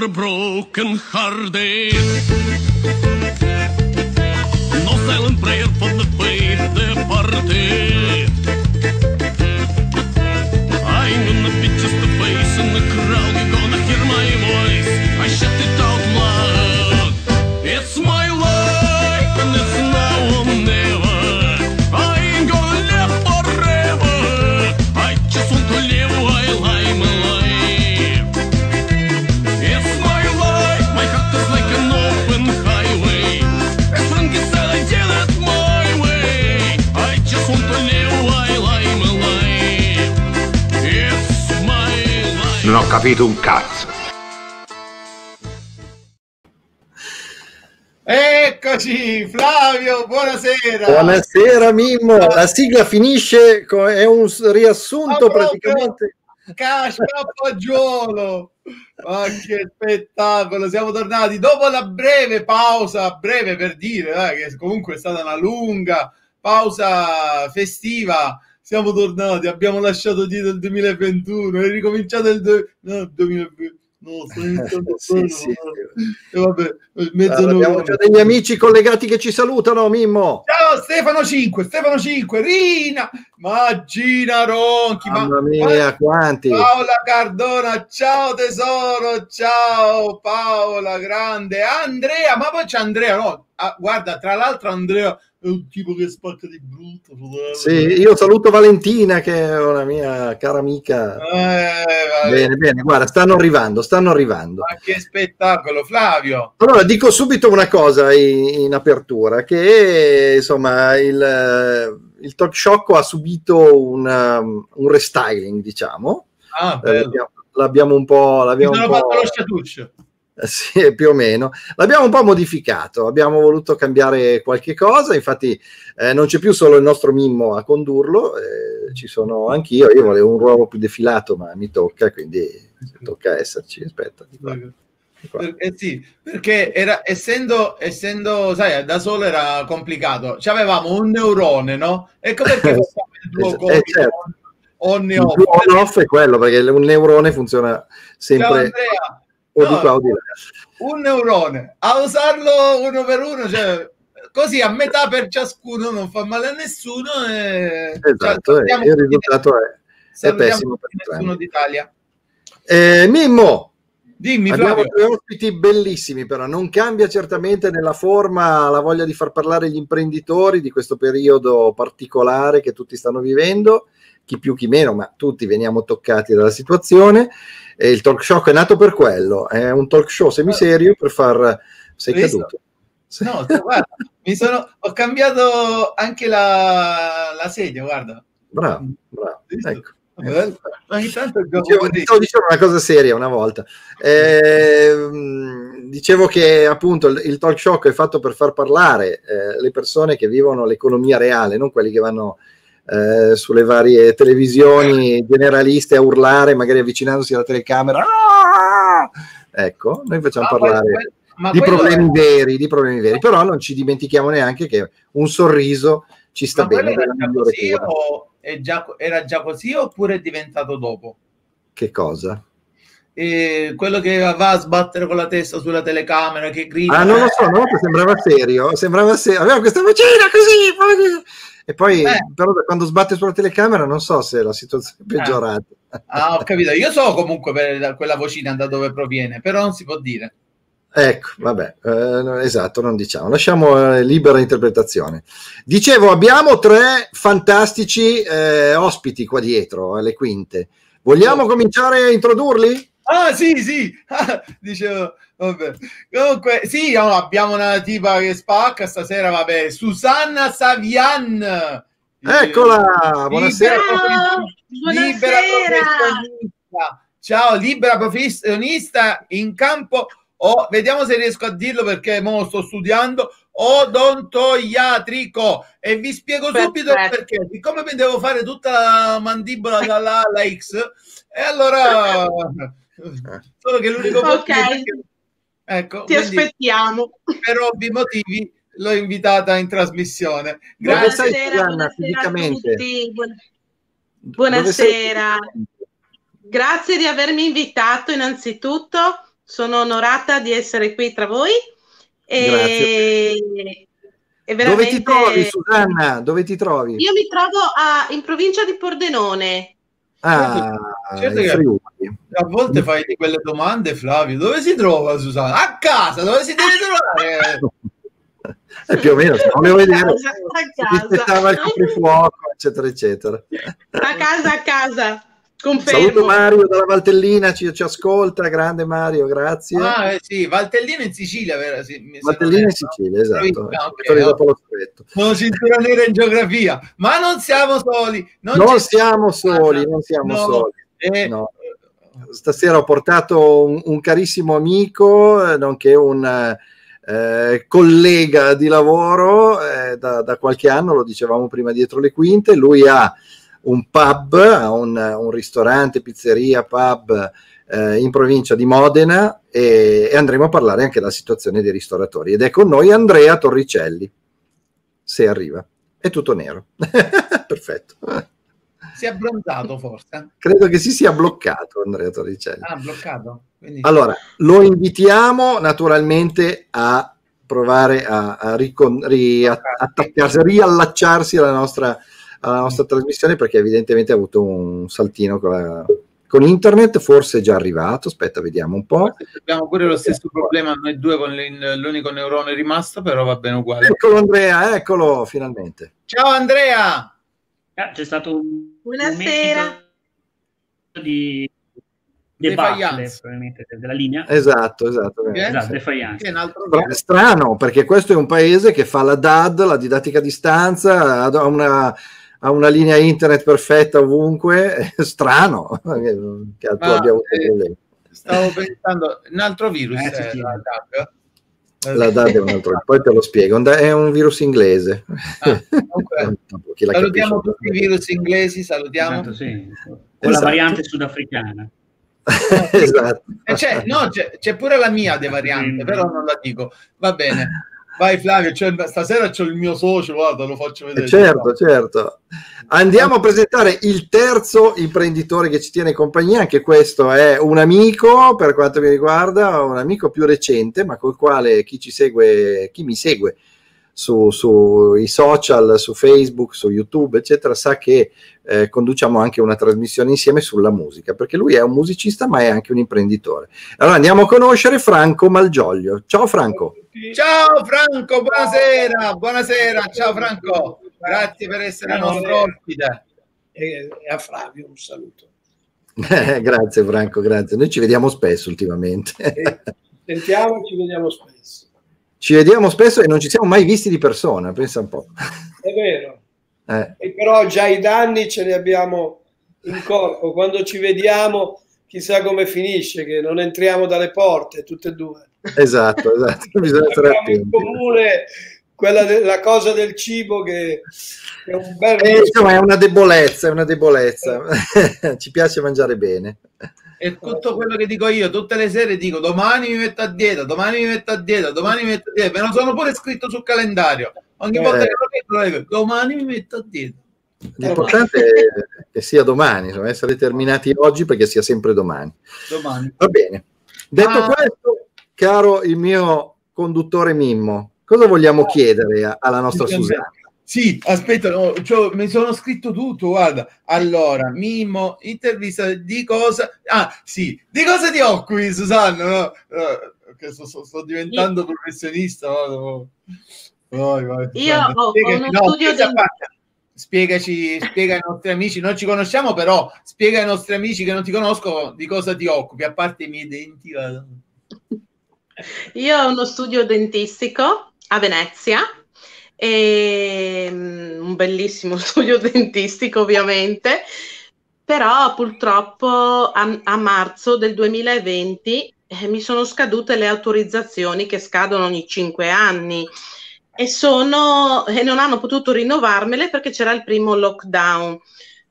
for a capito un cazzo. Eccoci, Flavio, buonasera. Buonasera Mimmo, la sigla finisce, è un riassunto Ah, praticamente. Cascapaggiolo. Ma che spettacolo, siamo tornati dopo la breve pausa, breve per dire, dai, che comunque è stata una lunga pausa festiva. Siamo tornati, abbiamo lasciato dietro il 2021 e ricominciato il due- no, 2020. No, sto iniziando Sì, sì. E vabbè, mezzanotte. abbiamo già degli amici collegati che ci salutano, Mimmo. Ciao Stefano 5, Stefano 5, Rina, Magina Ronchi, ma- Mamma mia, quanti. Paola Cardona, ciao tesoro, ciao Paola, grande, Andrea, ma poi c'è Andrea, no? Ah, guarda, tra l'altro Andrea è un tipo che spacca di brutto. Sì, io saluto Valentina che è una mia cara amica. Eh, Bene, bene, guarda, stanno arrivando, stanno arrivando. ma che spettacolo, Flavio. Allora, dico subito una cosa in, in apertura, che insomma il, eh, il talk show ha subito un, um, un restyling, diciamo. Ah, Eh, l'abbiamo, l'abbiamo un po'... L'abbiamo un po'... fatto lo sciatuccio. Eh, Sì, più o meno. L'abbiamo un po' modificato, abbiamo voluto cambiare qualche cosa, infatti eh, non c'è più solo il nostro Mimmo a condurlo, eh, ci sono anch'io, io volevo un ruolo più defilato, ma mi tocca, quindi tocca esserci, aspetta. di qua, di qua. Per- eh sì, perché era, essendo, essendo, sai, da solo era complicato. Ci avevamo un neurone, no? Ecco perché facciamo il tuo Eh, compito certo. on Il off. più on-off è quello, perché un neurone funziona Ciao sempre Andrea, o di No, qua o di là. un neurone, a usarlo uno per uno, cioè, così a metà per ciascuno non fa male a nessuno. E, Esatto, cioè, salutiamo il risultato è... salutiamo pessimo per nessuno d'Italia. Eh, Mimmo, Dimmi, Abbiamo due ospiti bellissimi, però non cambia certamente nella forma la voglia di far parlare gli imprenditori di questo periodo particolare che tutti stanno vivendo, chi più chi meno, ma tutti veniamo toccati dalla situazione. E il talk show è nato per quello, è un talk show semiserio per far. Sei visto? caduto. No, guarda, mi sono, ho cambiato anche la, la sedia, guarda. Bravo, bravo. Ecco. Vabbè, Ogni tanto Dicevo, stavo dicendo una cosa seria una volta. Ehm, dicevo che appunto il, il talk show è fatto per far parlare eh, le persone che vivono l'economia reale, non quelli che vanno eh, sulle varie televisioni generaliste a urlare, magari avvicinandosi alla telecamera. Ah! Ecco, noi facciamo Ah, parlare que- ma di problemi è- veri, di problemi veri, però non ci dimentichiamo neanche che un sorriso ci sta ma bene. era già, così già, era già così oppure è diventato dopo? Che cosa? E quello che va a sbattere con la testa sulla telecamera, che grida. Ah, non lo so, una volta sembrava serio, sembrava serio, aveva questa vocina così, e poi Eh. però quando sbatte sulla telecamera non so se la situazione è peggiorata. Ah, ho capito. Io so comunque per quella vocina da dove proviene, però non si può dire. Ecco, vabbè, eh, esatto, non diciamo, lasciamo eh, libera interpretazione. Dicevo, abbiamo tre fantastici eh, ospiti qua dietro, alle quinte. Vogliamo cominciare a introdurli? Ah, sì, sì. Ah, dicevo, vabbè. Comunque, sì, no, abbiamo una tipa che spacca stasera, vabbè. Susanna Savian. Eccola, buonasera. Ciao, Libera professionista. Ciao, libera professionista in campo. Oh, vediamo se riesco a dirlo perché mo sto studiando odontoiatrico e vi spiego subito Perfetto. perché siccome mi devo fare tutta la mandibola dalla alla X e allora solo che l'unico Ok. motivo ecco Ti quindi aspettiamo. per ovvi motivi l'ho invitata in trasmissione grazie Buonasera, Gianna, buonasera Buonasera. Grazie di avermi invitato innanzitutto. sono onorata di essere qui tra voi. E, e veramente... Dove ti trovi, Susanna? Dove ti trovi? Io mi trovo a, in provincia di Pordenone. Ah, certo che a volte fai di quelle domande, Flavio. Dove si trova Susanna? A casa, dove si deve trovare? eh, più o meno, se volevo vedere aspettava il coprifuoco, eccetera, eccetera. A casa, a casa. Confermo. Saluto Mario dalla Valtellina, ci, ci, ascolta, grande Mario, grazie. Ah, eh, sì, Valtellina in Sicilia, vero? Sì, Valtellina in Sicilia, esatto. Okay, okay. Sono cintura nera in geografia, ma non siamo soli. Non, non siamo soli, non siamo no. soli. Eh, no. Stasera ho portato un, un carissimo amico, eh, nonché un eh, collega di lavoro eh, da, da, qualche anno, lo dicevamo prima dietro le quinte, lui ha un pub, un, un ristorante, pizzeria, pub eh, in provincia di Modena e, e, andremo a parlare anche della situazione dei ristoratori. Ed è con noi Andrea Torricelli, se arriva. È tutto nero. Perfetto. Si è abbronzato forse? Credo che si sia bloccato Andrea Torricelli. Ah, bloccato. Quindi... Allora, lo invitiamo naturalmente a provare a, a, ricon- ri- a riallacciarsi alla nostra, alla nostra trasmissione perché evidentemente ha avuto un saltino con, la, con internet, forse è già arrivato, aspetta vediamo un po'. Abbiamo pure lo stesso problema noi due con l'unico neurone rimasto, però va bene uguale. Eccolo Andrea, eccolo finalmente. Ciao Andrea! Ah, c'è stato un Buonasera. di debacle probabilmente della linea. Esatto, esatto. esatto È strano perché questo è un paese che fa la DAD, la didattica a distanza, ha una, ha una linea internet perfetta ovunque. È strano che tu abbia avuto eh, problemi. Stavo pensando, un altro virus eh, sì, sì. la DAD la DAD è un altro, poi te lo spiego, è un virus inglese. Ah, salutiamo tutti i virus inglesi, salutiamo. Esatto, sì. Con esatto. la variante sudafricana. esatto. C'è, no, c'è, c'è, pure la mia de variante, però non la dico. Va bene. Vai Flavio, cioè, stasera c'ho il mio socio, guarda, lo faccio vedere. Certo, certo. Andiamo a presentare il terzo imprenditore che ci tiene in compagnia, anche questo è un amico, per quanto mi riguarda, un amico più recente, ma col quale chi ci segue, chi mi segue sui su social, su Facebook, su YouTube, eccetera, sa che eh, conduciamo anche una trasmissione insieme sulla musica, perché lui è un musicista ma è anche un imprenditore. Allora andiamo a conoscere Franco Malgioglio. Ciao Franco. Ciao Franco, buonasera, buonasera, ciao Franco, grazie per essere il nostro ospite. E a Flavio un saluto. Grazie Franco, grazie. Noi ci vediamo spesso ultimamente. sentiamo, ci vediamo spesso. Ci vediamo spesso e non ci siamo mai visti di persona, pensa un po'. È vero. Eh. E però già i danni ce li abbiamo in corpo. Quando ci vediamo, chissà come finisce, che non entriamo dalle porte, tutte e due. Esatto, esatto. Bisogna stare attenti. in comune quella de- la cosa del cibo che, che è un bel eh, insomma, è una debolezza, è una debolezza. ci piace mangiare bene e tutto quello che dico io tutte le sere dico domani mi metto a dieta, domani mi metto a dieta, domani mi metto a dieta, me lo sono pure scritto sul calendario. Ogni eh. volta che lo dico, domani mi metto a dieta. L'importante è che sia domani, insomma, essere terminati oggi perché sia sempre domani. domani. Va bene. Detto ah. questo, caro il mio conduttore Mimmo, cosa vogliamo chiedere alla nostra Susanna? Sì, aspetta, no, cioè, mi sono scritto tutto, guarda. Allora, Mimo, intervista di cosa... Ah, sì, di cosa ti occupi, Susanna? No? No, sto, sto, sto, diventando Io... professionista. No? Vai, vai, Io ho, spiegaci, ho uno studio del... spiegaci, spiega ai nostri amici, non ci conosciamo, però spiega ai nostri amici che non ti conoscono di cosa ti occupi, a parte i miei denti. Io ho uno studio dentistico a Venezia e ehm, un bellissimo studio dentistico ovviamente, però purtroppo a, a marzo del 2020 eh, mi sono scadute le autorizzazioni che scadono ogni cinque anni e, sono, e non hanno potuto rinnovarmele perché c'era il primo lockdown.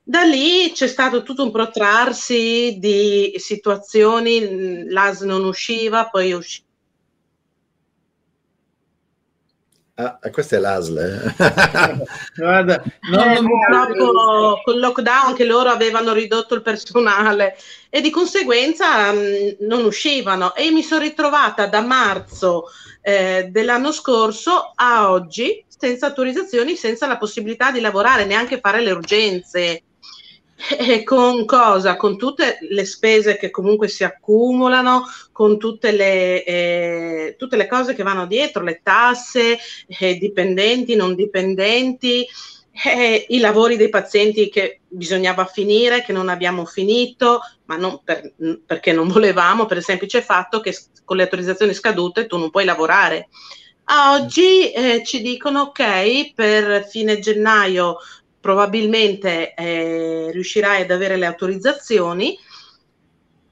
Da lì c'è stato tutto un protrarsi di situazioni, l'AS non usciva, poi usciva Ah, questa è l'ASL. Guarda, non, eh, purtroppo con il lockdown anche loro avevano ridotto il personale e di conseguenza mh, mm, non uscivano e mi sono ritrovata da marzo eh, dell'anno scorso a oggi senza autorizzazioni, senza la possibilità di lavorare, neanche fare le urgenze. E con cosa? Con tutte le spese che comunque si accumulano, con tutte le, eh, tutte le cose che vanno dietro, le tasse, eh, dipendenti, non dipendenti, eh, i lavori dei pazienti che bisognava finire, che non abbiamo finito, ma non per, perché non volevamo, per il semplice fatto che con le autorizzazioni scadute tu non puoi lavorare. A oggi eh, ci dicono ok, per fine gennaio probabilmente eh, riuscirai ad avere le autorizzazioni,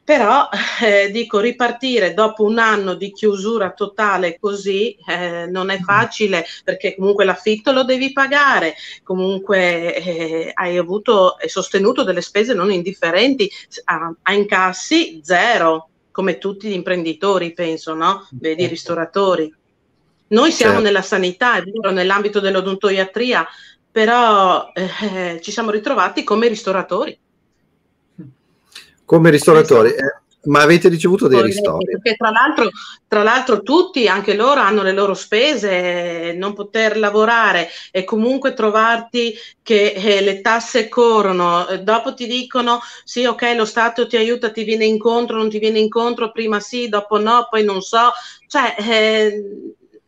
però eh, dico ripartire dopo un anno di chiusura totale così eh, non è facile perché comunque l'affitto lo devi pagare, comunque eh, hai avuto e sostenuto delle spese non indifferenti, a, a incassi zero, come tutti gli imprenditori penso, no? Vedi i certo. ristoratori. Noi siamo certo. nella sanità, è vero, nell'ambito dell'odontoiatria, però eh, ci siamo ritrovati come ristoratori. Come ristoratori, eh, ma avete ricevuto dei ristori? Perché tra l'altro, tra l'altro tutti, anche loro, hanno le loro spese, non poter lavorare e comunque trovarti che eh, le tasse corrono, dopo ti dicono sì ok lo Stato ti aiuta, ti viene incontro, non ti viene incontro, prima sì, dopo no, poi non so, cioè eh,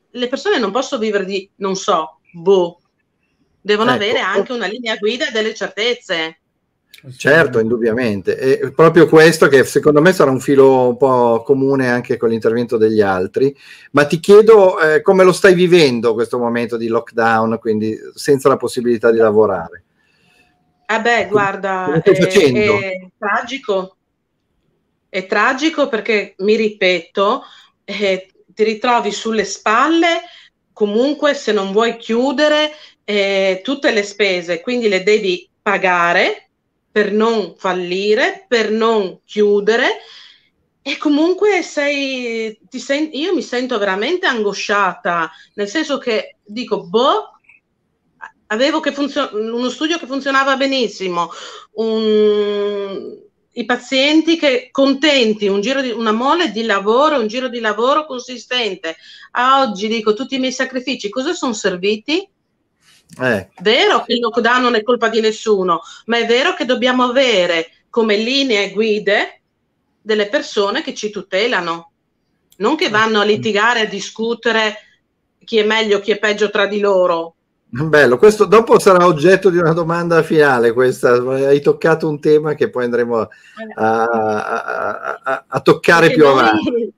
le persone non possono vivere di non so, boh, devono ecco. avere anche una linea guida e delle certezze. Certo, indubbiamente. È proprio questo che secondo me sarà un filo un po' comune anche con l'intervento degli altri. Ma ti chiedo eh, come lo stai vivendo questo momento di lockdown, quindi senza la possibilità di lavorare. Eh beh, guarda, è, è, tragico. È tragico perché, mi ripeto, eh, ti ritrovi sulle spalle, comunque se non vuoi chiudere eh, tutte le spese, quindi le devi pagare per non fallire, per non chiudere e comunque sei, ti senti, io mi sento veramente angosciata, nel senso che dico, boh, avevo che funzio- uno studio che funzionava benissimo, un, i pazienti che contenti, un giro di, una mole di lavoro, un giro di lavoro consistente. A oggi dico tutti i miei sacrifici, cosa sono serviti? Eh. Vero che il lockdown non è colpa di nessuno, ma è vero che dobbiamo avere come linee guide delle persone che ci tutelano, non che vanno a litigare, a discutere chi è meglio, chi è peggio tra di loro, Bello, questo dopo sarà oggetto di una domanda finale. Questa hai toccato un tema che poi andremo a, a, a, a toccare Perché più avanti.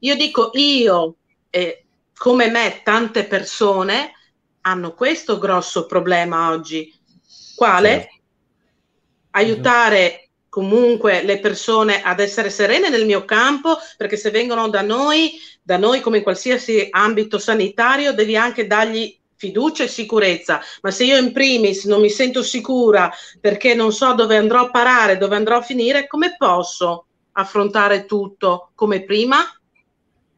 Io dico io e come me tante persone hanno questo grosso problema oggi. Quale? Certo. Aiutare comunque le persone ad essere serene nel mio campo, perché se vengono da noi, da noi come in qualsiasi ambito sanitario, devi anche dargli fiducia e sicurezza, ma se io in primis non mi sento sicura perché non so dove andrò a parare, dove andrò a finire, come posso affrontare tutto come prima?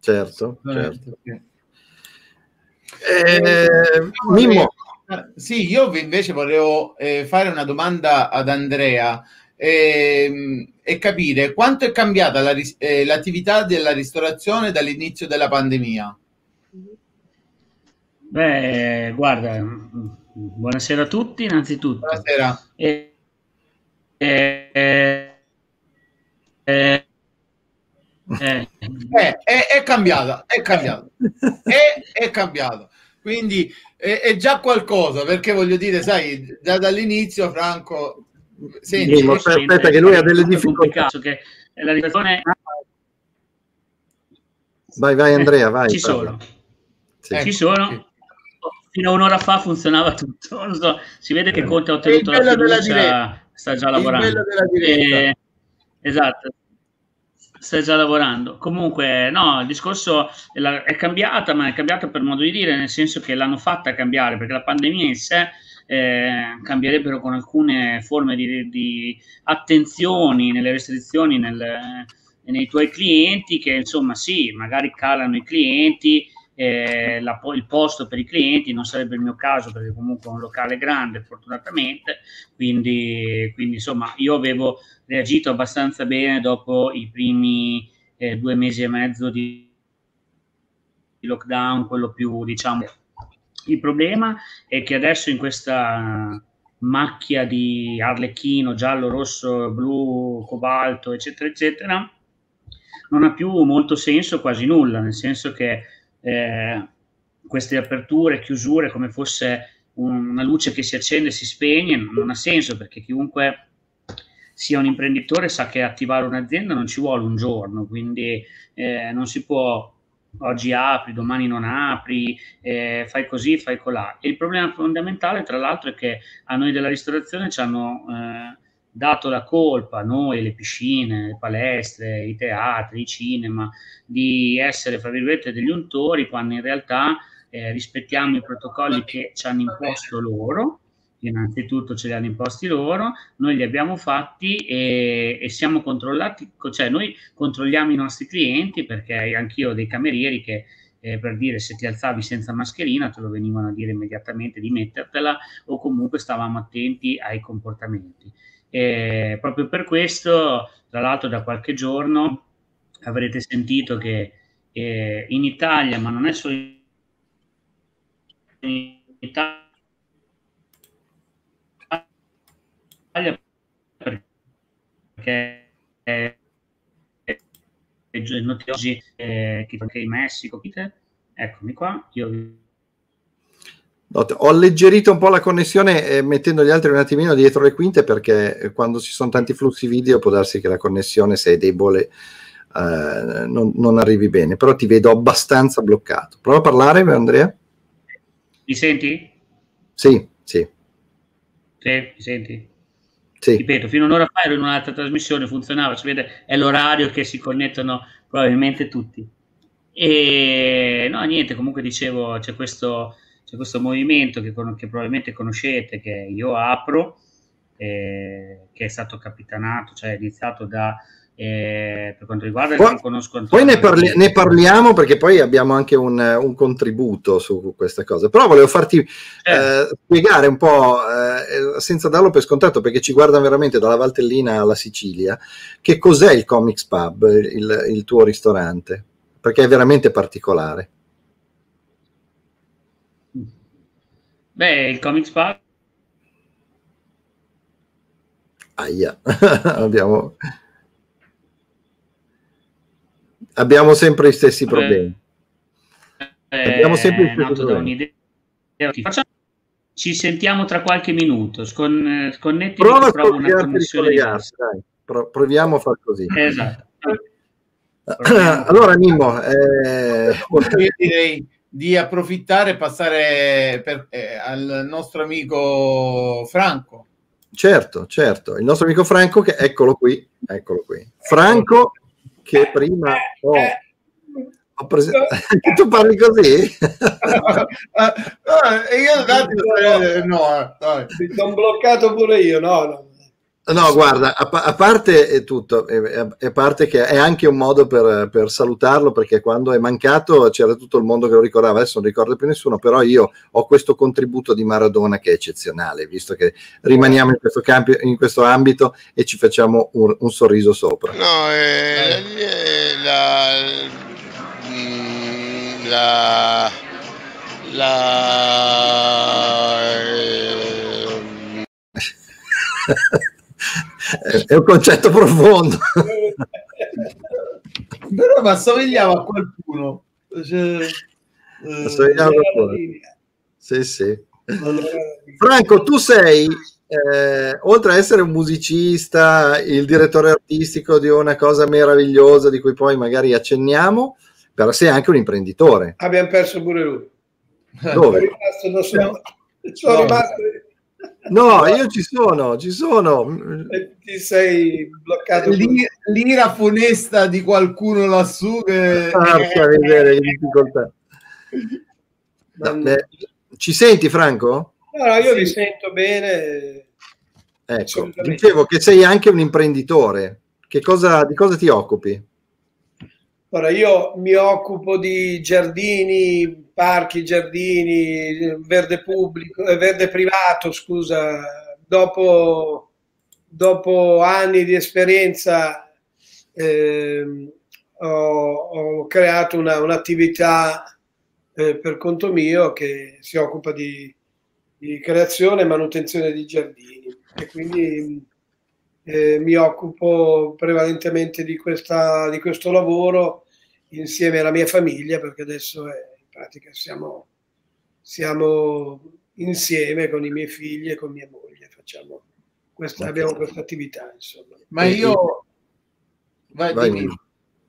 Certo, certo. Eh, Mimmo. Sì, io invece volevo eh, fare una domanda ad Andrea eh, e capire quanto è cambiata la, eh, l'attività della ristorazione dall'inizio della pandemia. Beh, guarda, buonasera a tutti innanzitutto. Buonasera. E, e, e, eh, è, è, cambiata, è cambiata, è, è cambiata. Quindi è, è, già qualcosa, perché voglio dire, sai, già dall'inizio Franco... Senti, sì, aspetta che lui ha delle difficoltà. Che la situazione... Vai, vai Andrea, vai. Ci sono. Sì. Ci sono fino a un'ora fa funzionava tutto. So. Si vede che eh. Conte ha ottenuto la fiducia, sta già lavorando. E, esatto, sta già lavorando. Comunque, no, il discorso è cambiata, ma è cambiata per modo di dire, nel senso che l'hanno fatta cambiare, perché la pandemia in sé eh, cambierebbero con alcune forme di, di attenzioni nelle restrizioni nel, nei tuoi clienti, che insomma sì, magari calano i clienti, eh, la, il posto per i clienti, non sarebbe il mio caso perché comunque è un locale grande fortunatamente, quindi, quindi insomma io avevo reagito abbastanza bene dopo i primi eh, due mesi e mezzo di lockdown, quello più diciamo. Il problema è che adesso in questa macchia di arlecchino, giallo, rosso, blu, cobalto, eccetera, eccetera, non ha più molto senso quasi nulla, nel senso che eh, queste aperture, chiusure, come fosse una luce che si accende e si spegne, non ha senso perché chiunque sia un imprenditore sa che attivare un'azienda non ci vuole un giorno, quindi eh, non si può oggi apri, domani non apri, eh, fai così, fai colà. E il problema fondamentale, tra l'altro, è che a noi della ristorazione ci hanno eh, dato la colpa, noi, le piscine, le palestre, i teatri, i cinema, di essere, fra virgolette, degli untori, quando in realtà eh, rispettiamo i protocolli che ci hanno imposto loro innanzitutto ce li hanno imposti loro, noi li abbiamo fatti e, e, siamo controllati, cioè noi controlliamo i nostri clienti perché anch'io ho dei camerieri che eh, per dire se ti alzavi senza mascherina te lo venivano a dire immediatamente di mettertela o comunque stavamo attenti ai comportamenti. E proprio per questo, tra l'altro da qualche giorno avrete sentito che eh, in Italia, ma non è solo in Italia, Italia perché è, è, è oggi eh, anche in Messico, eccomi qua, io ho alleggerito un po' la connessione eh, mettendo gli altri un attimino dietro le quinte perché eh, quando ci sono tanti flussi video può darsi che la connessione se è debole eh, non, non, arrivi bene, però ti vedo abbastanza bloccato. Prova a parlare Andrea. Mi senti? Sì, sì. Sì, mi senti? Sì. Ripeto, fino un'ora fa ero in un'altra trasmissione, funzionava, si vede, è l'orario che si connettono probabilmente tutti. E no, niente, comunque dicevo, c'è questo, c'è questo movimento che, che, probabilmente conoscete, che io apro, eh, che è stato capitanato, cioè iniziato da eh, per quanto riguarda poi, conosco poi ne, parli, ne, parliamo perché poi abbiamo anche un, un, contributo su queste cose. Però volevo farti certo. eh, spiegare un po' eh, senza darlo per scontato perché ci guardano veramente dalla Valtellina alla Sicilia che cos'è il Comics Pub il, il tuo ristorante? Perché è veramente particolare. Beh il Comics Pub Aia, abbiamo abbiamo sempre gli stessi problemi. Eh, abbiamo sempre gli stessi problemi. Ci sentiamo tra qualche minuto. Scon, sconnetti Prova a una connessione diversa. Dai. Pro, proviamo a far così. Esatto. allora, Mimmo, eh... io direi di approfittare e passare per, eh, al nostro amico Franco. Certo, certo, il nostro amico Franco, che eccolo qui, eccolo qui. Franco che eh, prima ho, eh, ho preso... tu parli così? e io no, mi sono bloccato pure io, no, no. No, guarda, a, a parte tutto, a, parte che è anche un modo per, per, salutarlo, perché quando è mancato c'era tutto il mondo che lo ricordava, adesso non ricorda più nessuno, però io ho questo contributo di Maradona che è eccezionale, visto che rimaniamo in questo, campi, in questo ambito e ci facciamo un, un sorriso sopra. No, eh, eh. la, mm, la, la, eh, è un concetto profondo. Però ma assomigliava a qualcuno. Cioè, assomigliava a qualcuno. Sì, sì. Franco, tu sei, eh, oltre ad essere un musicista, il direttore artistico di una cosa meravigliosa di cui poi magari accenniamo, però sei anche un imprenditore. Abbiamo perso pure lui. Dove? Sono rimasto, sono no. rimasto No, io ci sono, ci sono. ti sei bloccato. l'ira funesta di qualcuno lassù che... Porca vedere che difficoltà. Beh, ci senti Franco? No, no io sì. vi sento bene. Ecco, dicevo che sei anche un imprenditore. Che cosa, di cosa ti occupi? Allora, io mi occupo di giardini, parchi, giardini, verde pubblico, eh, verde privato, scusa, dopo, dopo anni di esperienza eh, ho, ho, creato una, un'attività eh, per conto mio che si occupa di, di creazione e manutenzione di giardini. E quindi eh, mi occupo prevalentemente di, questa, di questo lavoro insieme alla mia famiglia perché adesso è, pratica siamo, siamo insieme con i miei figli e con mia moglie, facciamo questa, abbiamo questa attività. Insomma. Ma io... Vai, Vai,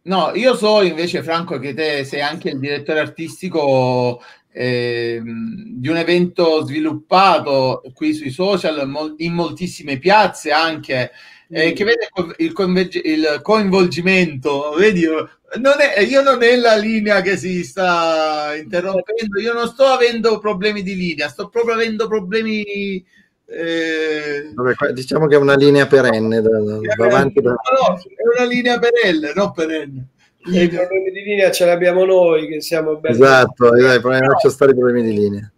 no, io so invece Franco che te sei anche il direttore artistico eh, di un evento sviluppato qui sui social in moltissime piazze anche eh, che vede il, converge- il coinvolgimento vedi non è, io non è la linea che si sta interrompendo io non sto avendo problemi di linea sto proprio avendo problemi eh... Vabbè, diciamo che è una linea perenne da, da, davanti da... no, no, è una linea perenne non perenne i problemi di linea ce l'abbiamo noi che siamo belli. Esatto, dai, lascia stare i problemi di linea.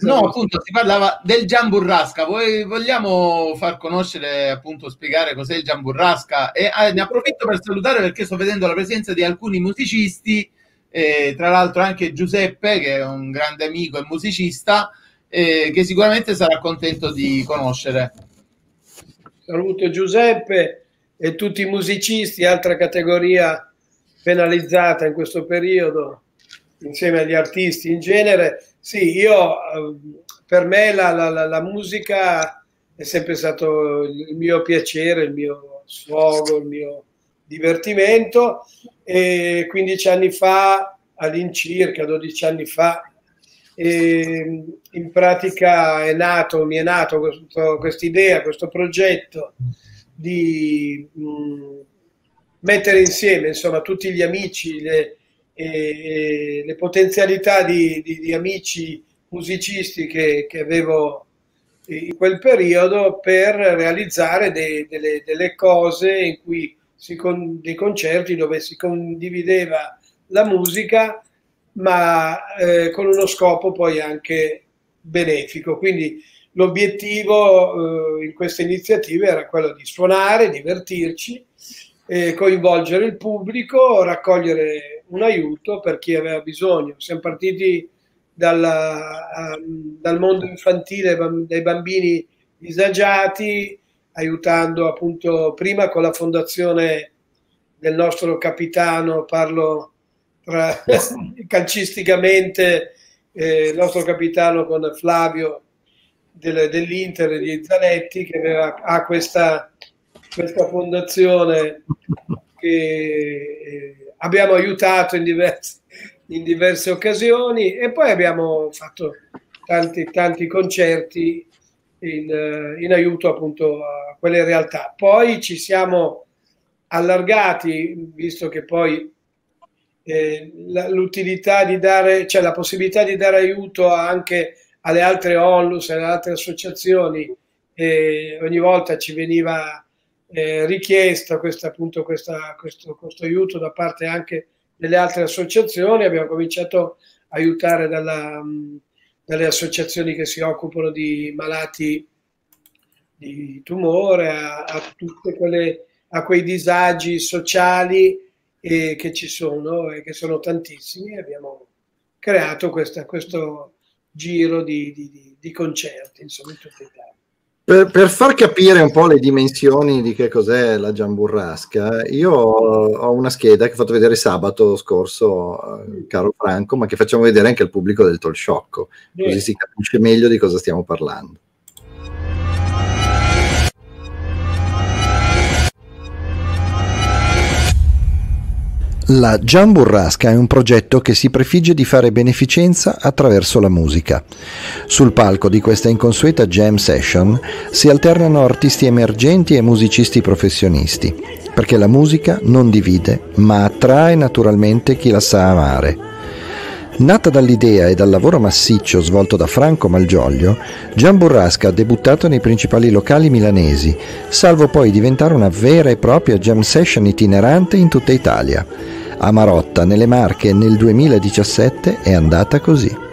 No, appunto, si parlava del Giamburrasca. Voi vogliamo far conoscere, appunto, spiegare cos'è il Giamburrasca? E eh, ne approfitto per salutare perché sto vedendo la presenza di alcuni musicisti, eh, tra l'altro anche Giuseppe, che è un grande amico e musicista, eh, che sicuramente sarà contento di conoscere. Saluto Giuseppe e tutti i musicisti, altra categoria penalizzata in questo periodo insieme agli artisti in genere. Sì, io per me la, la, la, musica è sempre stato il mio piacere, il mio sfogo, il mio divertimento e 15 anni fa all'incirca, 12 anni fa, in pratica è nato, mi è nato questa idea, questo progetto di mh, mettere insieme insomma, tutti gli amici, le, e, le potenzialità di, di, di, amici musicisti che, che, avevo in quel periodo per realizzare de, delle, delle, cose in cui si con, dei concerti dove si condivideva la musica ma eh, con uno scopo poi anche benefico. Quindi l'obiettivo eh, in queste iniziative era quello di suonare, divertirci eh, coinvolgere il pubblico, raccogliere un aiuto per chi aveva bisogno. Siamo partiti dalla, um, dal mondo infantile dei bambini disagiati, aiutando appunto prima con la fondazione del nostro capitano, parlo tra, calcisticamente, eh, il nostro capitano con Flavio del, dell'Inter di Zanetti che aveva, ha questa questa fondazione che eh, abbiamo aiutato in diverse, in diverse occasioni e poi abbiamo fatto tanti, tanti concerti in, eh, in, aiuto appunto a quelle realtà. Poi ci siamo allargati, visto che poi eh, l'utilità di dare, cioè la possibilità di dare aiuto anche alle altre onlus, alle altre associazioni, e ogni volta ci veniva eh, richiesta questa, appunto, questa, questo, questo, aiuto da parte anche delle altre associazioni. Abbiamo cominciato a aiutare dalla, mh, dalle associazioni che si occupano di malati di tumore, a, a tutte quelle, a quei disagi sociali eh, che ci sono e che sono tantissimi. Abbiamo creato questa, questo giro di, di, di, concerti insomma, in tutta Italia. Per, per, far capire un po' le dimensioni di che cos'è la giamburrasca, io ho una scheda che ho fatto vedere sabato scorso, eh, caro Franco, ma che facciamo vedere anche al pubblico del Tolsciocco, così si capisce meglio di cosa stiamo parlando. La Giamburrasca è un progetto che si prefigge di fare beneficenza attraverso la musica. Sul palco di questa inconsueta jam session si alternano artisti emergenti e musicisti professionisti, perché la musica non divide, ma attrae naturalmente chi la sa amare. Nata dall'idea e dal lavoro massiccio svolto da Franco Malgioglio, Gian Burrasca ha debuttato nei principali locali milanesi, salvo poi diventare una vera e propria jam session itinerante in tutta Italia A Marotta, nelle Marche, nel 2017 è andata così.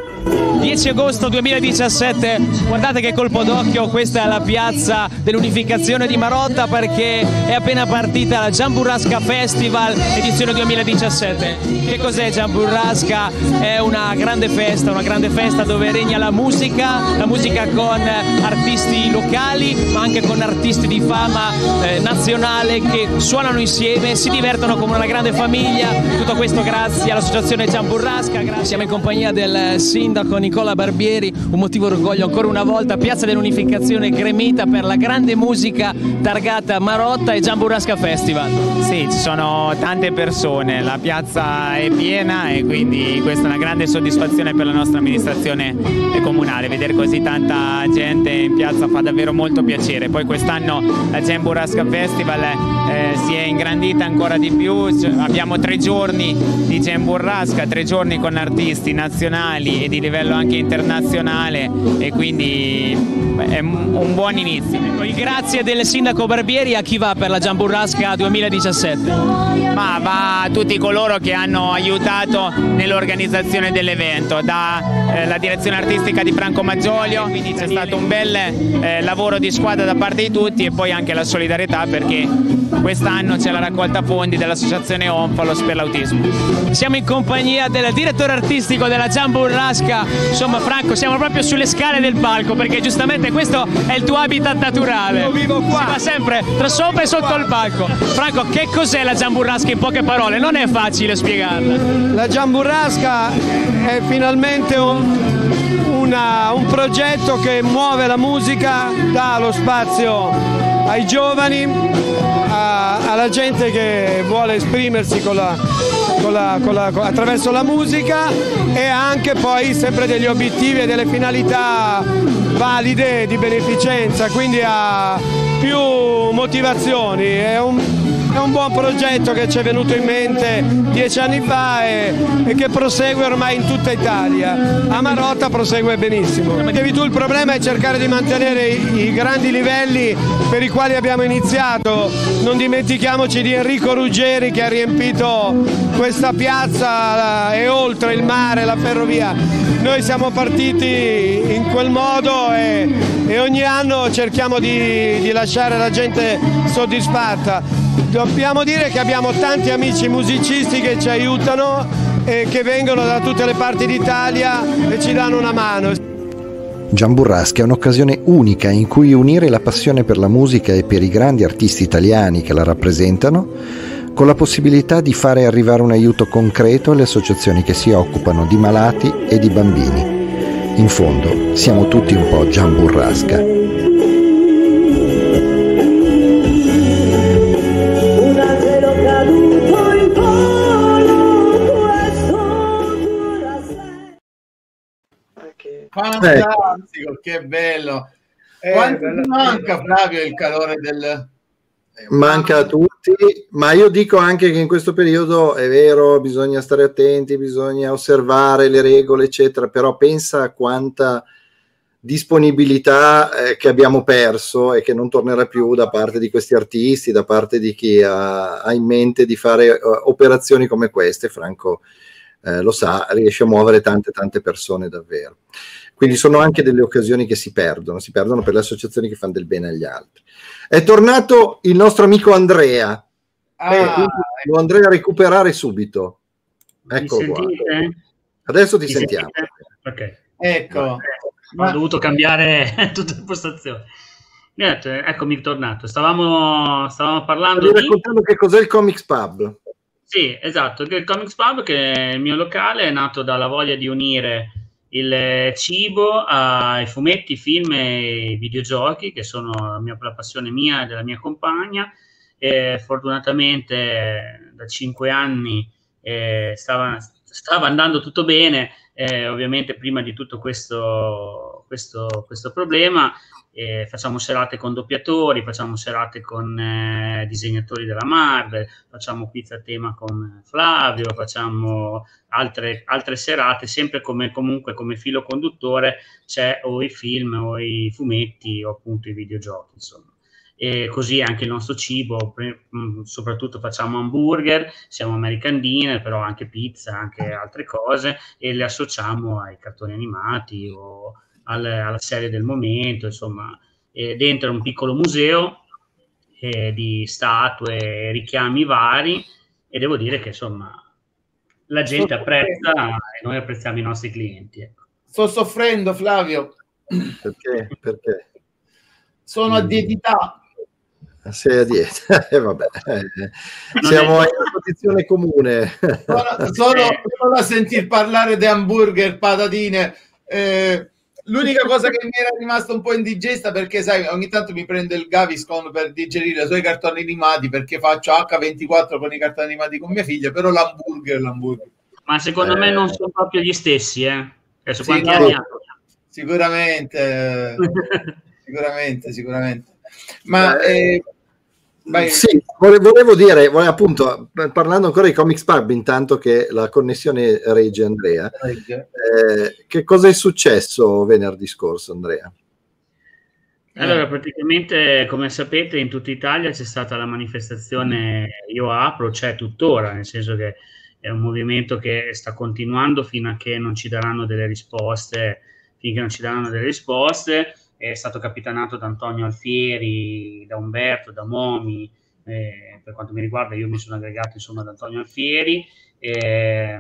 10 agosto 2017, guardate che colpo d'occhio, questa è la piazza dell'unificazione di Marotta perché è appena partita la Giamburrasca Festival edizione 2017. Che cos'è Giamburrasca? È una grande festa, una grande festa dove regna la musica, la musica con artisti locali ma anche con artisti di fama eh, nazionale che suonano insieme, si divertono come una grande famiglia. Tutto questo grazie all'associazione Giamburrasca. Siamo in compagnia del sindaco Nicola Nicola Barbieri, un motivo d'orgoglio ancora una volta, Piazza dell'Unificazione gremita per la grande musica targata Marotta e Giamburasca Festival. Sì, ci sono tante persone, la piazza è piena e quindi questa è una grande soddisfazione per la nostra amministrazione comunale, vedere così tanta gente in piazza fa davvero molto piacere. Poi quest'anno la Giamburasca Festival eh, si è ingrandita ancora di più, abbiamo tre giorni di Giamburrasca, tre giorni con artisti nazionali e di livello anche internazionale e quindi è un buon inizio. Il grazie del sindaco Barbieri a chi va per la Giamburrasca 2017? Ma va a tutti coloro che hanno aiutato nell'organizzazione dell'evento, dalla eh, direzione artistica di Franco Maggiolio, quindi c'è stato un bel eh, lavoro di squadra da parte di tutti e poi anche la solidarietà perché quest'anno c'è la raccolta fondi dell'associazione Onfalos per l'autismo. Siamo in compagnia del direttore artistico della Giamburrasca Insomma Franco siamo proprio sulle scale del palco perché giustamente questo è il tuo habitat naturale. Io vivo qua. Si va sempre tra sopra e sotto il palco. Franco, che cos'è la Giamburrasca in poche parole? Non è facile spiegarla. La Giamburrasca è finalmente un, una, un progetto che muove la musica, dà lo spazio ai giovani, a, alla gente che vuole esprimersi con la, con la, con la, attraverso la musica e anche poi sempre degli obiettivi e delle finalità valide di beneficenza, quindi ha più motivazioni. È un, buon progetto che ci è venuto in mente dieci anni fa e, e, che prosegue ormai in tutta Italia. A Marotta prosegue benissimo. Dicevi tu il problema è cercare di mantenere i, i grandi livelli per i quali abbiamo iniziato. Non dimentichiamoci di Enrico Ruggeri che ha riempito questa piazza e oltre il mare, la ferrovia. Noi siamo partiti in quel modo e, e ogni anno cerchiamo di, di lasciare la gente soddisfatta dobbiamo dire che abbiamo tanti amici musicisti che ci aiutano e che vengono da tutte le parti d'Italia e ci danno una mano. Gian Burraschi è un'occasione unica in cui unire la passione per la musica e per i grandi artisti italiani che la rappresentano con la possibilità di fare arrivare un aiuto concreto alle associazioni che si occupano di malati e di bambini. In fondo siamo tutti un po' Gian Fantastico, che bello. Eh, Quanto manca Flavio il calore del... Manca a tutti, ma io dico anche che in questo periodo è vero, bisogna stare attenti, bisogna osservare le regole, eccetera, però pensa a quanta disponibilità eh, che abbiamo perso e che non tornerà più da parte di questi artisti, da parte di chi ha, ha in mente di fare uh, operazioni come queste, Franco eh, lo sa, riesce a muovere tante tante persone davvero. Quindi sono anche delle occasioni che si perdono, si perdono per le associazioni che fanno del bene agli altri. È tornato il nostro amico Andrea. Ah, eh, lo andrei a recuperare subito. Ecco qua. Adesso ti Mi sentiamo. Ok. Ecco. Ma... Ho dovuto cambiare tutta l'impostazione. Niente, eccomi tornato. Stavamo, stavamo parlando di... raccontando che cos'è il Comics Pub. Sì, esatto. Il Comics Pub, che è il mio locale, è nato dalla voglia di unire il cibo ai fumetti, film e videogiochi, che sono la, mia, la passione mia e della mia compagna. E fortunatamente da cinque anni eh, stava, stava, andando tutto bene, eh, ovviamente prima di tutto questo, questo, questo problema eh, facciamo serate con doppiatori, facciamo serate con eh, disegnatori della Marvel, facciamo quiz a tema con Flavio, facciamo altre, altre serate, sempre come, comunque come filo conduttore c'è o i film o i fumetti o appunto i videogiochi, insomma. e così anche il nostro cibo, mm, soprattutto facciamo hamburger, siamo American Dinner, però anche pizza, anche altre cose e le associamo ai cartoni animati o al, alla serie del momento, insomma, e dentro un piccolo museo eh, di statue e richiami vari e devo dire che insomma la gente apprezza e noi apprezziamo i nostri clienti. Ecco. Sto soffrendo Flavio. Perché? Perché? Sono a dietità sei a dieta, eh, vabbè. siamo in una posizione comune. Solo, solo, solo a sentir parlare di hamburger, patatine. Eh, l'unica cosa che mi era rimasta un po' indigesta perché sai ogni tanto mi prendo il Gaviscon per digerire i suoi cartoni animati perché faccio H24 con i cartoni animati con mia figlia però l'hamburger l'hamburger. Ma secondo eh, me non sono proprio gli stessi eh. Adesso sì, quanti no, anni sicuramente. Sicuramente sicuramente. Ma eh, Sì, volevo dire, appunto, parlando ancora di Comics Pub, intanto che la connessione regge Andrea, eh, che cosa è successo venerdì scorso, Andrea? Allora, praticamente, come sapete, in tutta Italia c'è stata la manifestazione Io Apro, c'è tuttora, nel senso che è un movimento che sta continuando fino a che non ci daranno delle risposte, finché non ci daranno delle risposte è stato capitanato da Antonio Alfieri, da Umberto, da Momi, eh, per quanto mi riguarda io mi sono aggregato insomma ad Antonio Alfieri. Eh,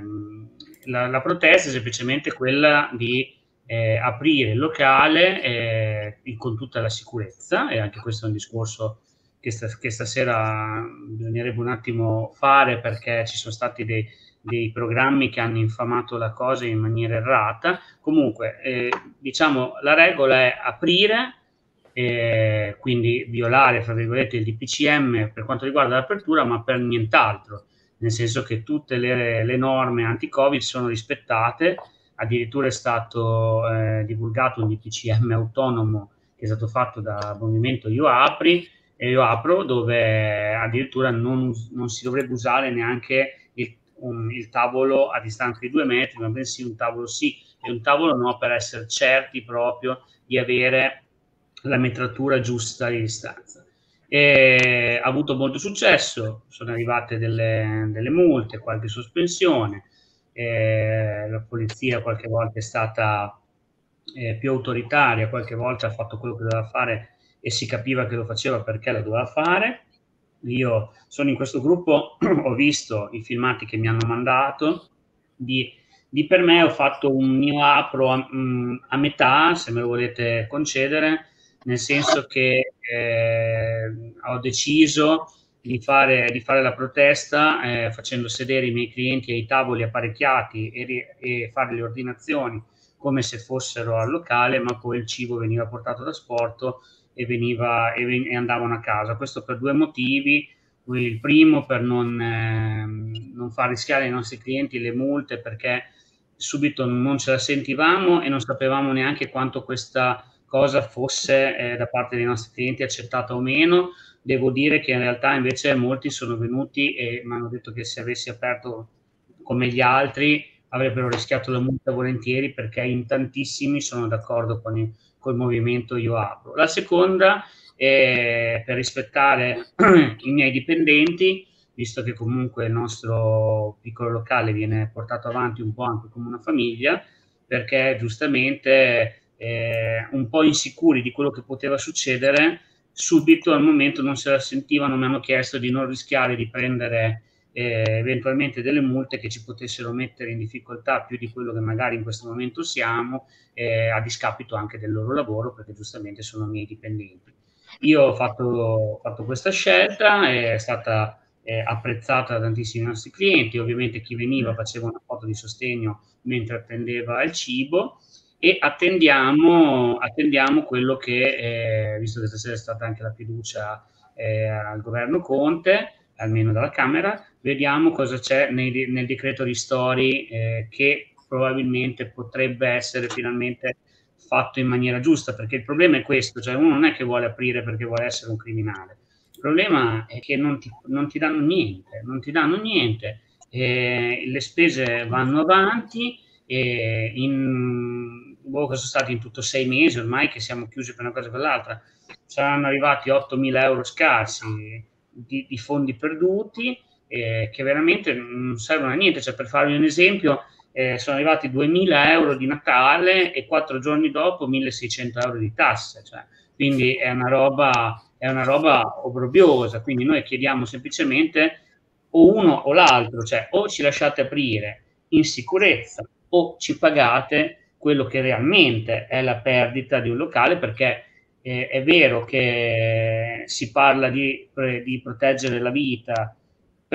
la, la, protesta è semplicemente quella di eh, aprire il locale eh, con tutta la sicurezza e anche questo è un discorso che, sta, che stasera bisognerebbe un attimo fare perché ci sono stati dei, dei programmi che hanno infamato la cosa in maniera errata. Comunque, eh, diciamo, la regola è aprire, eh, quindi violare, fra virgolette, il DPCM per quanto riguarda l'apertura, ma per nient'altro, nel senso che tutte le, le norme anti-Covid sono rispettate, addirittura è stato eh, divulgato un DPCM autonomo che è stato fatto dal movimento Io Apri, e Io Apro, dove addirittura non, non si dovrebbe usare neanche un, il tavolo a distanza di due metri, ma bensì un tavolo sì e un tavolo no per essere certi proprio di avere la metratura giusta di distanza. E ha avuto molto successo, sono arrivate delle, delle multe, qualche sospensione, la polizia qualche volta è stata eh, più autoritaria, qualche volta ha fatto quello che doveva fare e si capiva che lo faceva perché lo doveva fare io sono in questo gruppo, ho visto i filmati che mi hanno mandato, di, di per me ho fatto un mio apro a, mm, a, metà, se me lo volete concedere, nel senso che eh, ho deciso di fare, di fare la protesta eh, facendo sedere i miei clienti ai tavoli apparecchiati e, e fare le ordinazioni come se fossero al locale, ma poi il cibo veniva portato da sporto e, veniva, e, ven- e andavano a casa. Questo per due motivi. Il primo per non, eh, non far rischiare ai nostri clienti le multe perché subito non ce la sentivamo e non sapevamo neanche quanto questa cosa fosse eh, da parte dei nostri clienti accettata o meno. Devo dire che in realtà invece molti sono venuti e mi hanno detto che se avessi aperto come gli altri avrebbero rischiato la multa volentieri perché in tantissimi sono d'accordo con i, col movimento Io Apro. La seconda è per rispettare i miei dipendenti, visto che comunque il nostro piccolo locale viene portato avanti un po' anche come una famiglia, perché giustamente eh, un po' insicuri di quello che poteva succedere, subito al momento non se la sentivano, mi hanno chiesto di non rischiare di prendere eh, eventualmente delle multe che ci potessero mettere in difficoltà più di quello che magari in questo momento siamo, eh, a discapito anche del loro lavoro, perché giustamente sono miei dipendenti. Io ho fatto, fatto questa scelta, è stata eh, apprezzata da tantissimi nostri clienti, ovviamente chi veniva faceva una foto di sostegno mentre attendeva il cibo e attendiamo, attendiamo quello che, eh, visto che stasera è stata anche la fiducia eh, al governo Conte, almeno dalla Camera, vediamo cosa c'è nei, nel decreto di Story eh, che probabilmente potrebbe essere finalmente fatto in maniera giusta, perché il problema è questo, cioè uno non è che vuole aprire perché vuole essere un criminale, il problema è che non ti, non ti danno niente, non ti danno niente, eh, le spese vanno avanti e in, boh, sono stati in tutto sei mesi ormai che siamo chiusi per una cosa o per l'altra, saranno arrivati 8.000 euro scarsi di, di fondi perduti eh, che veramente non servono a niente. Cioè, per farvi un esempio, eh, sono arrivati 2.000 euro di Natale e quattro giorni dopo 1.600 euro di tasse. Cioè, quindi è una roba, è una roba obbrobriosa. Quindi noi chiediamo semplicemente o uno o l'altro, cioè o ci lasciate aprire in sicurezza o ci pagate quello che realmente è la perdita di un locale perché eh, è vero che si parla di, di, proteggere la vita,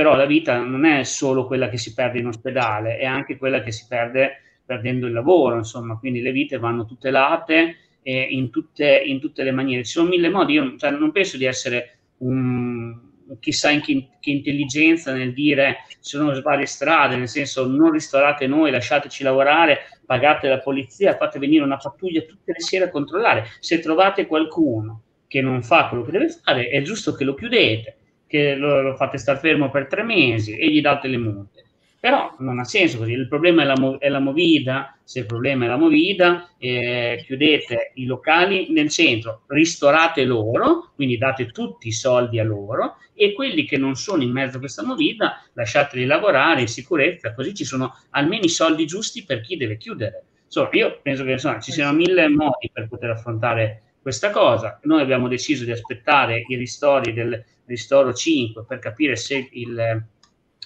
però la vita non è solo quella che si perde in ospedale, è anche quella che si perde perdendo il lavoro, insomma, quindi le vite vanno tutelate eh, in, tutte, in, tutte, le maniere. Ci sono mille modi, io cioè, non penso di essere un, chissà in che, che, intelligenza nel dire ci sono varie strade, nel senso non ristorate noi, lasciateci lavorare, pagate la polizia, fate venire una pattuglia tutte le sere a controllare. Se trovate qualcuno che non fa quello che deve fare, è giusto che lo chiudete, che lo, lo fate star fermo per tre mesi e gli date le multe. Però non ha senso così, il problema è la, è la movida, se il problema è la movida, eh, chiudete i locali nel centro, ristorate loro, quindi date tutti i soldi a loro e quelli che non sono in mezzo a questa movida lasciateli lavorare in sicurezza, così ci sono almeno i soldi giusti per chi deve chiudere. Insomma, io penso che insomma, ci siano mille modi per poter affrontare questa cosa. Noi abbiamo deciso di aspettare i ristori del ristoro 5 per capire se il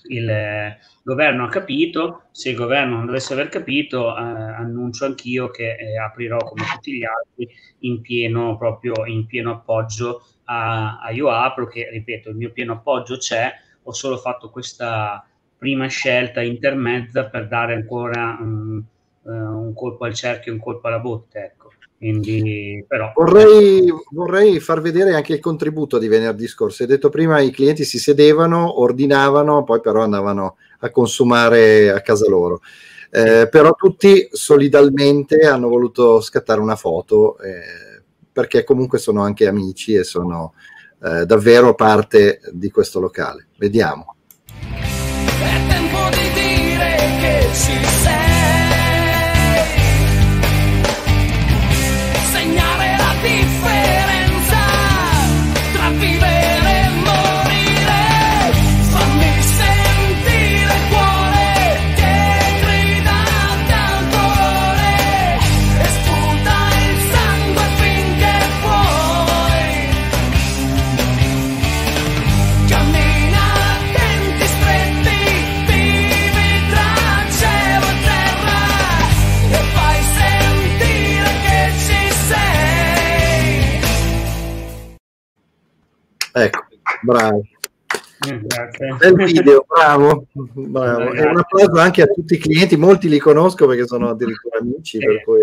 il eh, governo ha capito, se il governo non dovesse aver capito, eh, annuncio anch'io che eh, aprirò come tutti gli altri in pieno, proprio in pieno appoggio a, a Io Apro, che ripeto, il mio pieno appoggio c'è, ho solo fatto questa prima scelta intermezza per dare ancora um, uh, un colpo al cerchio, un colpo alla botte, ecco. Quindi, però... vorrei, vorrei, far vedere anche il contributo di venerdì scorso. Hai detto prima i clienti si sedevano, ordinavano, poi però andavano a consumare a casa loro. Eh, però tutti solidalmente hanno voluto scattare una foto eh, perché comunque sono anche amici e sono eh, davvero parte di questo locale. Vediamo. È tempo di dire che ci sei. Ecco, bravo. Grazie. Bel video, bravo. bravo. E un applauso anche a tutti i clienti, molti li conosco perché sono addirittura amici. Per cui...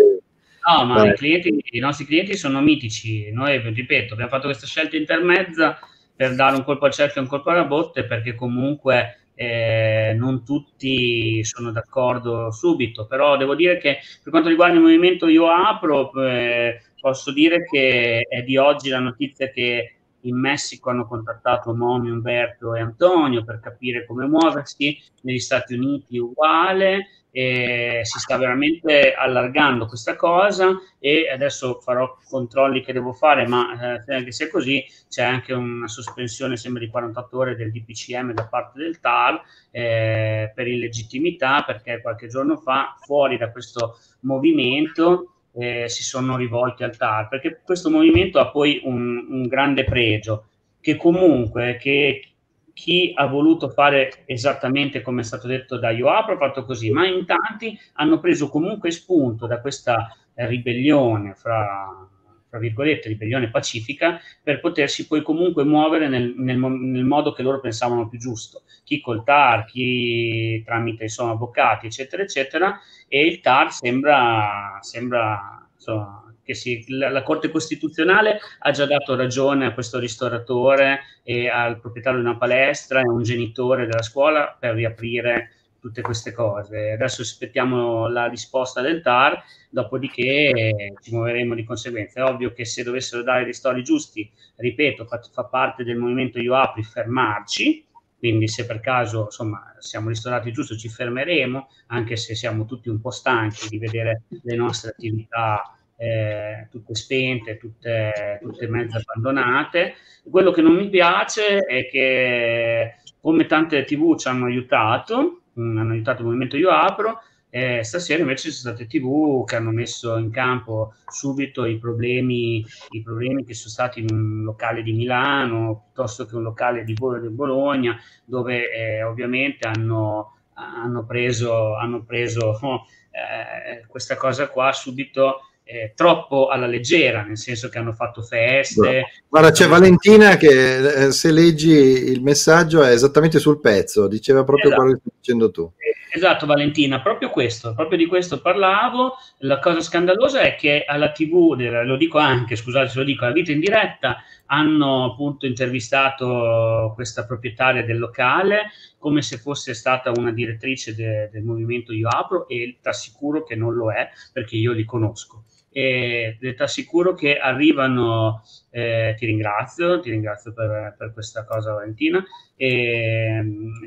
No, ma i, clienti, i, nostri clienti sono mitici. Noi, ripeto, abbiamo fatto questa scelta intermezza per dare un colpo al cerchio e un colpo alla botte perché comunque eh, non tutti sono d'accordo subito. Però devo dire che per quanto riguarda il movimento Io Apro, eh, posso dire che è di oggi la notizia che in Messico hanno contattato Momi, Umberto e Antonio per capire come muoversi, negli Stati Uniti uguale, si sta veramente allargando questa cosa e adesso farò controlli che devo fare, ma eh, che sia così, c'è anche una sospensione, sembra di 48 ore del DPCM da parte del TAR eh, per illegittimità, perché qualche giorno fa, fuori da questo movimento, eh, si sono rivolti al TAR, perché questo movimento ha poi un, un grande pregio, che comunque che chi ha voluto fare esattamente come è stato detto da Ioapro ha fatto così, ma in tanti hanno preso comunque spunto da questa ribellione fra tra virgolette, ribellione pacifica, per potersi poi comunque muovere nel, nel, nel, modo che loro pensavano più giusto. Chi col TAR, chi tramite insomma, avvocati, eccetera, eccetera, e il TAR sembra, sembra insomma, che si, la, la, Corte Costituzionale ha già dato ragione a questo ristoratore e al proprietario di una palestra e a un genitore della scuola per riaprire tutte queste cose. Adesso aspettiamo la risposta del TAR, dopodiché eh, ci muoveremo di conseguenza. È ovvio che se dovessero dare i ristori giusti, ripeto, fa, fa parte del movimento Io Apri fermarci, quindi se per caso insomma, siamo ristorati giusto ci fermeremo, anche se siamo tutti un po' stanchi di vedere le nostre attività eh, tutte spente, tutte, tutte mezze abbandonate. Quello che non mi piace è che come tante tv ci hanno aiutato, hanno aiutato il movimento Io Apro, eh, stasera invece ci sono state TV che hanno messo in campo subito i problemi, i problemi che sono stati in un locale di Milano piuttosto che un locale di, Bologna, dove eh, ovviamente hanno, hanno preso, hanno preso eh, questa cosa qua subito eh, troppo alla leggera, nel senso che hanno fatto feste. Guarda, c'è Valentina che eh, se leggi il messaggio è esattamente sul pezzo, diceva proprio esatto. quello che stai dicendo tu. Esatto, Valentina, proprio questo, proprio di questo parlavo. La cosa scandalosa è che alla TV, lo dico anche, scusate se lo dico, alla vita in diretta, hanno appunto intervistato questa proprietaria del locale come se fosse stata una direttrice de, del movimento Io Apro e ti assicuro che non lo è perché io li conosco e ti assicuro che arrivano, eh, ti ringrazio, ti ringrazio per, per questa cosa Valentina, e,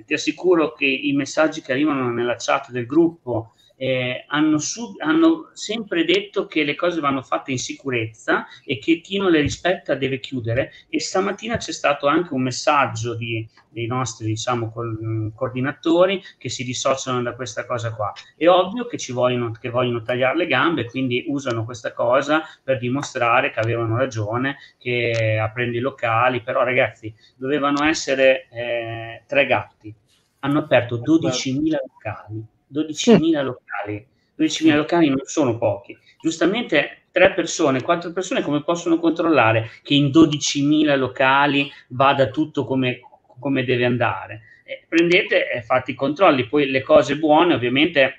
ti assicuro che i messaggi che arrivano nella chat del gruppo eh, hanno, sub- hanno, sempre detto che le cose vanno fatte in sicurezza e che chi non le rispetta deve chiudere. E stamattina c'è stato anche un messaggio di, dei nostri diciamo, co- coordinatori che si dissociano da questa cosa qua. È ovvio che ci vogliono, che vogliono tagliare le gambe quindi usano questa cosa per dimostrare che avevano ragione, che aprendo i locali, però ragazzi dovevano essere eh, tre gatti, hanno aperto 12.000 locali 12.000 locali. 12.000 locali non sono pochi. Giustamente tre persone, quattro persone come possono controllare che in 12.000 locali vada tutto come, come deve andare? Eh, prendete e fate i controlli, poi le cose buone ovviamente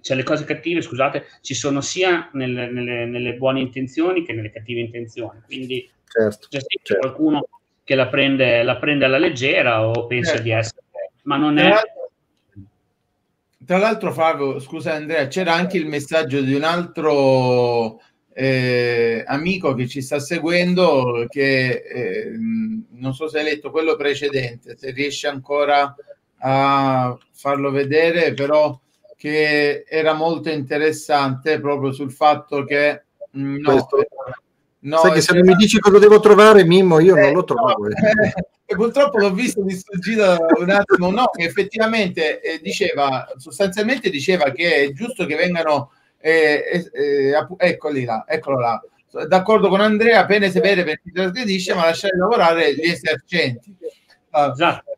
cioè le cose cattive, scusate, ci sono sia nelle, nelle, nelle buone intenzioni che nelle cattive intenzioni. Quindi certo, c'è certo. qualcuno che la prende, la prende, alla leggera o pensa certo. di essere, ma non è tra l'altro, Fabio, scusa Andrea, c'era anche il messaggio di un altro eh, amico che ci sta seguendo che eh, non so se hai letto quello precedente, se riesce ancora a farlo vedere, però che era molto interessante proprio sul fatto che no, Questo No, Sai che se non mi dici cosa devo trovare, Mimmo, io eh, non lo trovo. No, eh, purtroppo l'ho visto di sfuggita un attimo. No, effettivamente eh, diceva, sostanzialmente diceva che è giusto che vengano, eh, eh, eccoli là, eccolo là. D'accordo con Andrea, pene severe per chi trasgredisce, ma lasciare lavorare gli esercenti. Ah, esatto.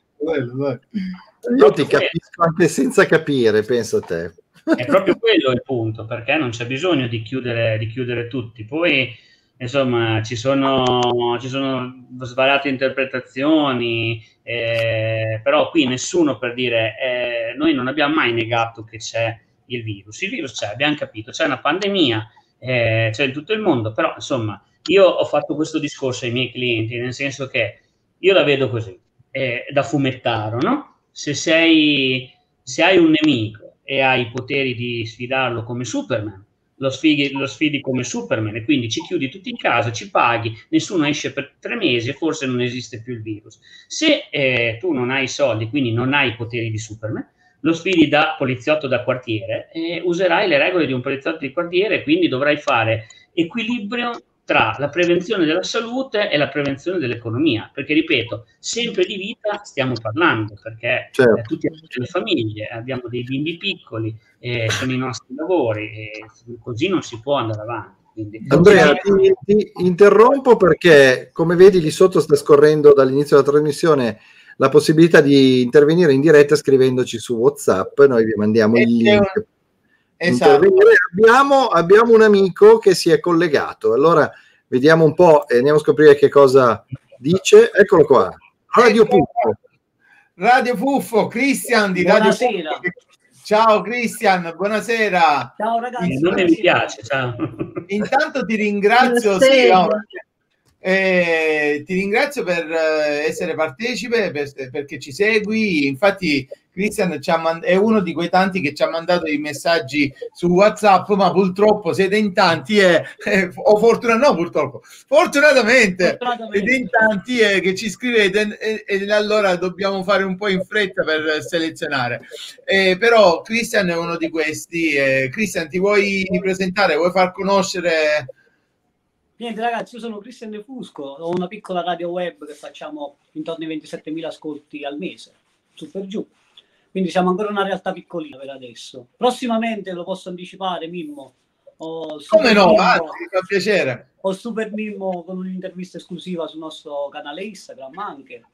Io ti capisco anche senza capire, penso a te. È proprio quello il punto, perché non c'è bisogno di chiudere, di chiudere tutti. Poi insomma ci sono, ci sono svariate interpretazioni, eh, però qui nessuno per dire, eh, noi non abbiamo mai negato che c'è il virus, il virus c'è, abbiamo capito, c'è una pandemia, eh, c'è in tutto il mondo, però insomma io ho fatto questo discorso ai miei clienti, nel senso che io la vedo così, eh, da fumettaro, no? Se, sei, se hai un nemico e hai i poteri di sfidarlo come Superman, lo sfidi, lo sfidi come Superman e quindi ci chiudi tutti in casa, ci paghi, nessuno esce per tre mesi e forse non esiste più il virus. Se eh, tu non hai soldi, quindi non hai i poteri di Superman, lo sfidi da poliziotto da quartiere e userai le regole di un poliziotto di quartiere, quindi dovrai fare equilibrio tra la prevenzione della salute e la prevenzione dell'economia, perché ripeto, sempre di vita stiamo parlando, perché certo. eh, tutti abbiamo le famiglie, abbiamo dei bimbi piccoli, eh, sono i nostri lavori, e così non si può andare avanti. Quindi, Andrea, ti, ti, interrompo perché, come vedi, lì sotto sta scorrendo dall'inizio della trasmissione la possibilità di intervenire in diretta scrivendoci su WhatsApp, noi vi mandiamo il link Esatto. Abbiamo, abbiamo, un amico che si è collegato, allora vediamo un po' e andiamo a scoprire che cosa dice. Eccolo qua, Radio ecco. Puffo. Radio Puffo, Cristian di Radio Puffo. Ciao Cristian, buonasera. Ciao ragazzi. Il nome mi piace, ciao. Intanto ti ringrazio, sì, eh, ti ringrazio per eh, essere partecipe, per, perché ci segui. Infatti Christian mand- è uno di quei tanti che ci ha mandato i messaggi su WhatsApp, ma purtroppo siete in tanti e, eh, o fortunatamente, no purtroppo, fortunatamente, fortunatamente. siete in tanti e che ci scrivete e, e, allora dobbiamo fare un po' in fretta per selezionare. Eh, però Christian è uno di questi. Eh, Christian, ti vuoi presentare? Vuoi far conoscere? Niente ragazzi, io sono Cristian De Fusco, ho una piccola radio web che facciamo intorno ai 27.000 ascolti al mese, su per giù. Quindi siamo ancora una realtà piccolina per adesso. Prossimamente lo posso anticipare, Mimmo. Come no? Mimmo, ah, mi fa piacere. Ho Super Mimmo con un'intervista esclusiva sul nostro canale Instagram anche.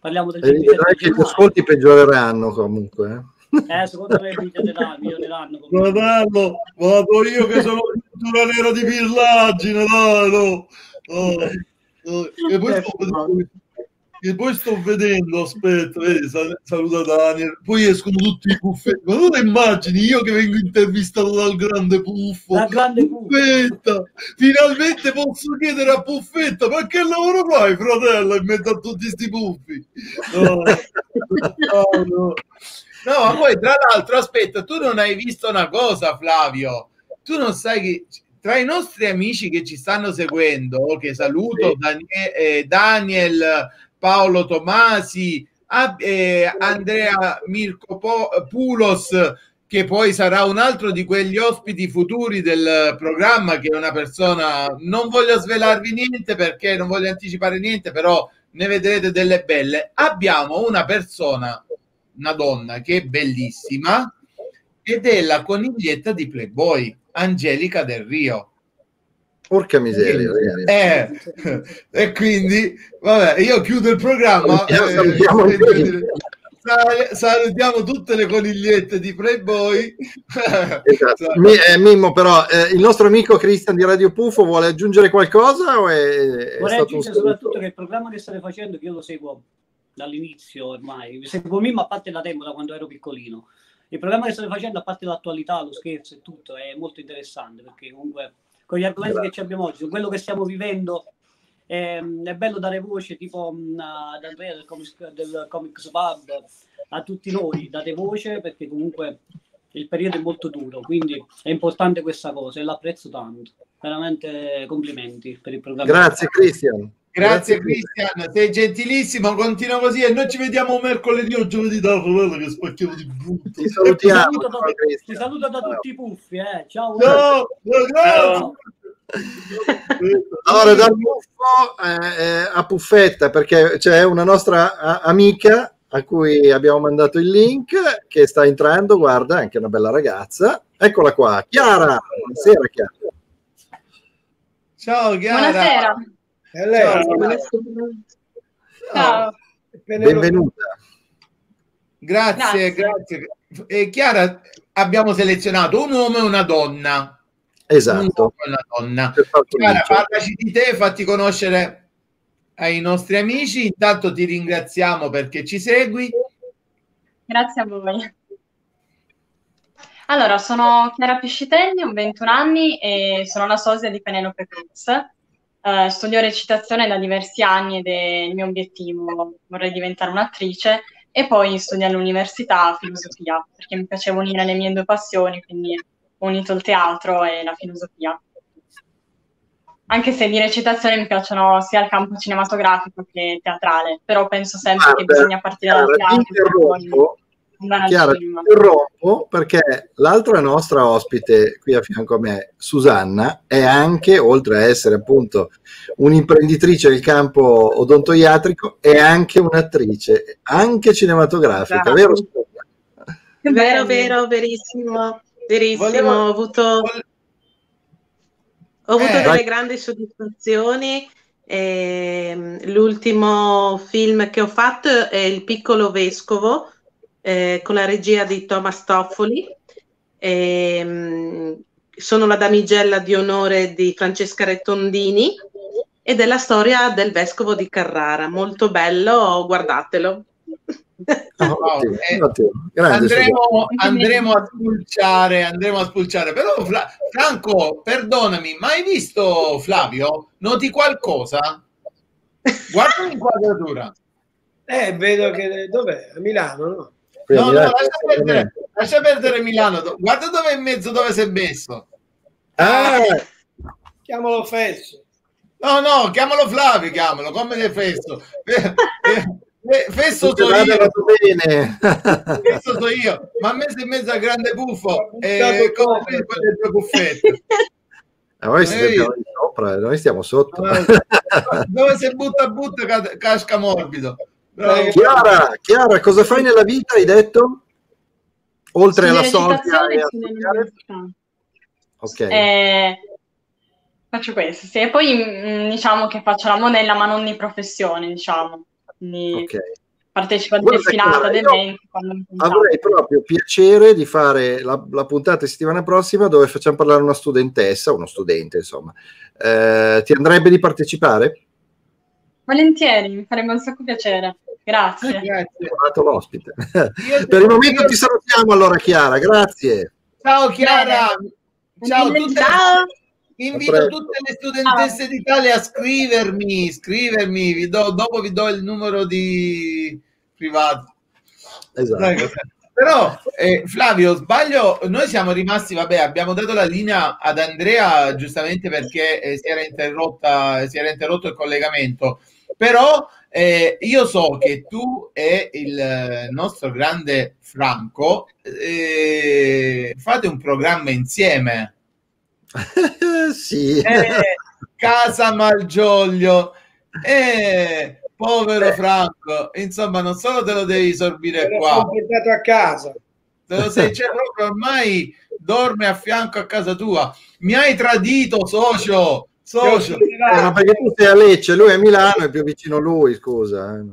Parliamo del e che gli ascolti peggioreranno comunque. Eh? Eh, secondo me video dell'anno. Fratello, vado io che sono cultura nera di pillaggine, dai, no. Oh, oh. E poi sto vedendo, e poi sto vedendo aspetta, vedi, saluta Daniel, poi escono tutti i puffetti. Ma tu ti immagini io che vengo intervistato dal grande puffo? Dal grande puffetta. Finalmente posso chiedere a Puffetta, ma che lavoro fai, fratello, in mezzo a tutti questi puffi? No. no, no. No, ma poi tra l'altro, aspetta, tu non hai visto una cosa, Flavio. Tu non sai che tra i nostri amici che ci stanno seguendo, che saluto, sì. Daniel, eh, Daniel, Paolo Tomasi, eh, Andrea Mirko Pulos, che poi sarà un altro di quegli ospiti futuri del programma, che è una persona, non voglio svelarvi niente perché non voglio anticipare niente, però ne vedrete delle belle. Abbiamo una persona una donna che è bellissima ed è la coniglietta di Playboy, Angelica Del Rio. Porca miseria, eh, e quindi, vabbè, io chiudo il programma. Salutiamo, eh, salutiamo tutte le conigliette di Playboy. Esatto. Eh, Mimmo, però, eh, il nostro amico Cristian di Radio Pufo vuole aggiungere qualcosa? O è, Vorrei aggiungere soprattutto che il programma che state facendo, che io lo seguo dall'inizio ormai, seguo Mimmo a parte da tempo, da quando ero piccolino. Il programma che state facendo, a parte l'attualità, lo scherzo e tutto, è molto interessante perché comunque con gli argomenti che abbiamo oggi, con quello che stiamo vivendo, è, è bello dare voce tipo mm, ad Andrea del Comics, del Comics Pub, a tutti noi, date voce perché comunque il periodo è molto duro, quindi è importante questa cosa e l'apprezzo tanto. Veramente complimenti per il programma. Grazie Cristian. Grazie, Cristian, sei gentilissimo, continua così e noi ci vediamo mercoledì o giovedì da Rovella che spacchiamo di brutto. Ti salutiamo. Ti saluto, da, ti saluto da tutti i puffi, eh. Ciao. Ciao, grazie. Allora, dal puffo eh, eh, a Puffetta, perché c'è una nostra a, amica a cui abbiamo mandato il link che sta entrando, guarda, anche una bella ragazza. Eccola qua, Chiara. Buonasera, Chiara. Ciao, Chiara. Buonasera. Ciao. Ciao. Benvenuta. Grazie, grazie. grazie. E Chiara, abbiamo selezionato un uomo e una donna. Esatto. Un una donna. Chiara, parlaci di te, fatti conoscere ai nostri amici. Intanto ti ringraziamo perché ci segui. Grazie a voi. Allora, sono Chiara Piscitelli, ho 21 anni e sono la sosia di Penelope Cruz. Uh, studio recitazione da diversi anni ed è il mio obiettivo, vorrei diventare un'attrice e poi studio all'università filosofia, perché mi piaceva unire le mie due passioni, quindi ho unito il teatro e la filosofia. Anche se di recitazione mi piacciono sia il campo cinematografico che teatrale, però penso sempre ah, che bisogna partire dal teatro. Chiara, ti interrompo perché l'altra nostra ospite qui a fianco a me, Susanna, è anche, oltre a essere appunto un'imprenditrice del campo odontoiatrico, è anche un'attrice, anche cinematografica, Bravo. vero? Vero, vero, verissimo, verissimo. Volevo... Ho avuto, ho avuto eh, delle vai. grandi soddisfazioni. Eh, l'ultimo film che ho fatto è Il piccolo vescovo eh, con la regia di Thomas Toffoli. E, ehm, sono la damigella di onore di Francesca Rettondini ed è la storia del vescovo di Carrara. Molto bello, guardatelo. Oh, eh, andremo, andremo, a spulciare, andremo a spulciare. Però, Fla- Franco, perdonami, ma hai visto Flavio? Noti qualcosa? Guarda l'inquadratura. Eh, vedo che dov'è? A Milano, no? No, no, lascia perdere, lascia perdere, Milano. Guarda dove è in mezzo dove si è messo. Ah, chiamalo Fesso. No, no, chiamalo Flavio, chiamalo, come le Fesso. Fesso so io. Bene. Fesso so io, ma a me si è in mezzo al grande buffo e come quelle due buffette. Ah, noi, stiamo sopra, noi stiamo sotto. Dove si butta butta casca morbido. Chiara, Chiara, cosa fai nella vita? Hai detto? Oltre alla solita. Ok. Eh, faccio questo, sì. E poi mh, mm, diciamo che faccio la monella, ma non di professione, diciamo. Quindi okay. partecipo a delfinata, ad eventi. Avrei proprio piacere di fare la, la, puntata settimana prossima dove facciamo parlare una studentessa, uno studente, insomma. Eh, ti andrebbe di partecipare? Volentieri, mi farebbe un sacco piacere. Grazie. Eh, grazie. l'ospite. per il momento ti salutiamo allora Chiara, grazie. Ciao Chiara. Ciao, tutte Ciao. Invito tutte le studentesse ah. d'Italia a scrivermi, scrivermi, vi do, dopo vi do il numero di privato. Esatto. Però eh, Flavio, sbaglio, noi siamo rimasti, vabbè, abbiamo dato la linea ad Andrea giustamente perché eh, si, era interrotta, si era interrotto il collegamento, però eh, io so che tu e il nostro grande Franco eh, fate un programma insieme. sì. Eh, Casa Malgioglio. Eh, povero Franco, insomma, non solo te lo devi sorbire L'ho qua. portato a casa. Te lo sei, cioè, proprio ormai dorme a fianco a casa tua. Mi hai tradito, socio. Socio. Eh, ma perché tu sei a Lecce, lui è a Milano, è più vicino a lui, scusa. Eh.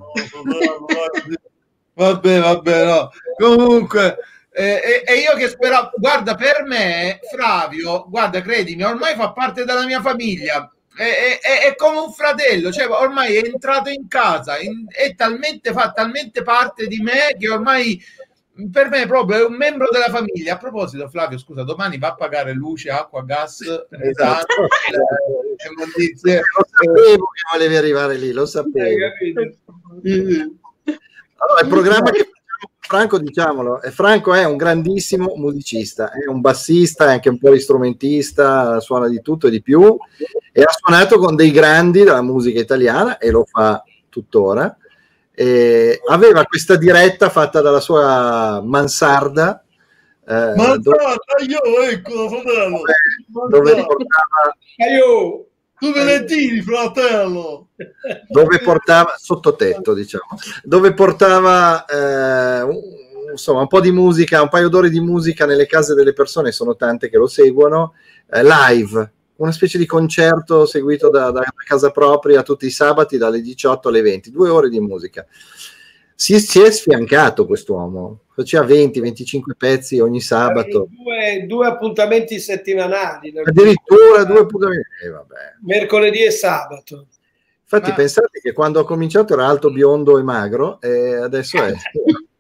Vabbè, vabbè, no. Comunque, eh, e, io che speravo, guarda, per me, Flavio, guarda, credimi, ormai fa parte della mia famiglia. È, è, è come un fratello, cioè ormai è entrato in casa, in, è talmente, fa talmente parte di me che ormai per me proprio è un membro della famiglia. A proposito, Flavio, scusa, domani va a pagare luce, acqua, gas, esatto. eh, lo sapevo che volevi arrivare lì, lo sapevo. Allora, il programma che Franco, diciamolo, Franco è un grandissimo musicista, è un bassista, è anche un po' strumentista, suona di tutto e di più e ha suonato con dei grandi della musica italiana e lo fa tuttora e aveva questa diretta fatta dalla sua mansarda. Eh, mansarda, dove, io, ecco, fratello. Dove, riportava... Io. Dove le tiri, fratello? Dove portava, sottotetto, diciamo, dove portava eh, insomma un po' di musica, un paio d'ore di musica nelle case delle persone, sono tante che lo seguono, eh, live, una specie di concerto seguito da, da, casa propria tutti i sabati dalle 18 alle 20, due ore di musica. Si, si è sfiancato quest'uomo, faceva 20-25 pezzi ogni sabato. Due, due, appuntamenti settimanali. Addirittura due appuntamenti. Eh, Mercoledì e sabato. Infatti Ma... pensate che quando ho cominciato era alto, biondo e magro e adesso è...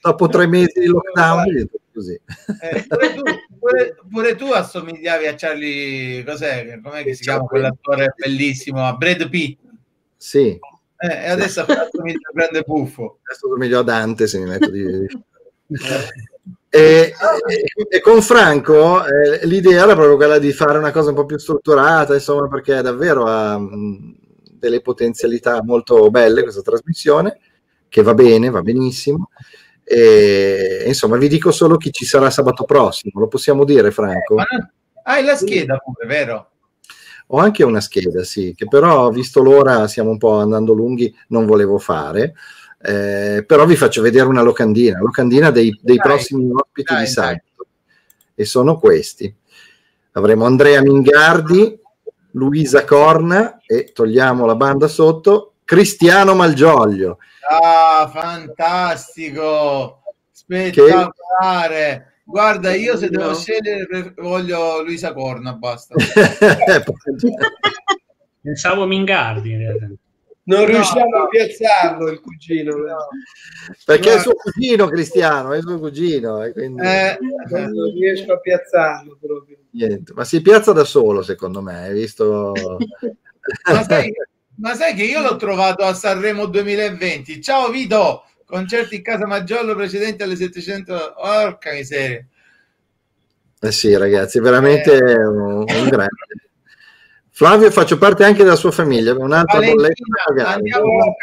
dopo tre mesi di lockdown così. Eh, pure, tu, pure, pure, tu, assomigliavi a Charlie, cos'è? Com'è che si chiama quell'attore bellissimo? A Brad Pitt. Sì. Eh, e adesso sì. assomiglia a grande buffo. Adesso somiglio a Dante se mi metto di... E, e, e, con Franco eh, l'idea era proprio quella di fare una cosa un po' più strutturata, insomma, perché davvero ha mh, delle potenzialità molto belle questa trasmissione, che va bene, va benissimo. E, insomma, vi dico solo chi ci sarà sabato prossimo, lo possiamo dire, Franco? Eh, hai la scheda pure, vero? Ho anche una scheda, sì, che però, visto l'ora, stiamo un po' andando lunghi, non volevo fare. Eh, però vi faccio vedere una locandina, locandina dei, dei dai, prossimi ospiti dai, di sabato. E sono questi. Avremo Andrea Mingardi, Luisa Corna e togliamo la banda sotto, Cristiano Malgioglio. Ah, fantastico! Spettacolare! Che... Guarda, io se devo scegliere voglio Luisa Corna, basta. Pensavo Mingardi in realtà. Non no, riusciamo no. a piazzarlo il cugino. No. Perché è suo cugino Cristiano, è suo cugino. E quindi... eh, non riesco a piazzarlo proprio. Niente. Ma si piazza da solo, secondo me, hai visto... Ma sai, ma sai che io l'ho trovato a Sanremo 2020. Ciao Vito, concerti in casa Maggiollo precedenti alle 700. Porca miseria. Eh sì, ragazzi, veramente eh. un, un grande. Flavio, faccio parte anche della sua famiglia, un'altra bolletta da andiamo,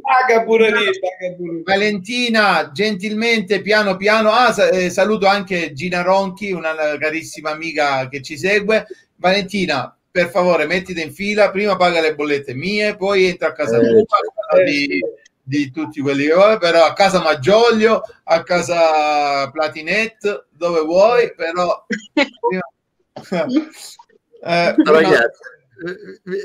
paga pure lì, paga pure. Valentina, gentilmente, piano piano. Ah, eh, saluto anche Gina Ronchi, una carissima amica che ci segue. Valentina, per favore, mettiti in fila, prima paga le bollette mie, poi entra a casa eh, tua, certo. di, di, tutti quelli che vuoi, però a casa Maggioglio, a casa Platinet, dove vuoi, però... Eh, Ragazzi,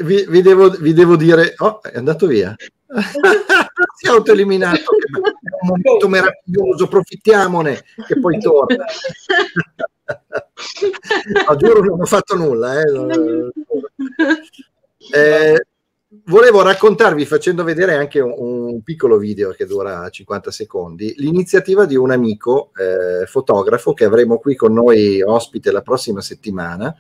vi, vi, devo, vi, devo, dire, oh, è andato via. si è autoeliminato, è un momento meraviglioso, approfittiamone che poi torna. no, giuro non ho fatto nulla. Eh. Eh, volevo raccontarvi, facendo vedere anche un, un, piccolo video che dura 50 secondi, l'iniziativa di un amico eh, fotografo che avremo qui con noi ospite la prossima settimana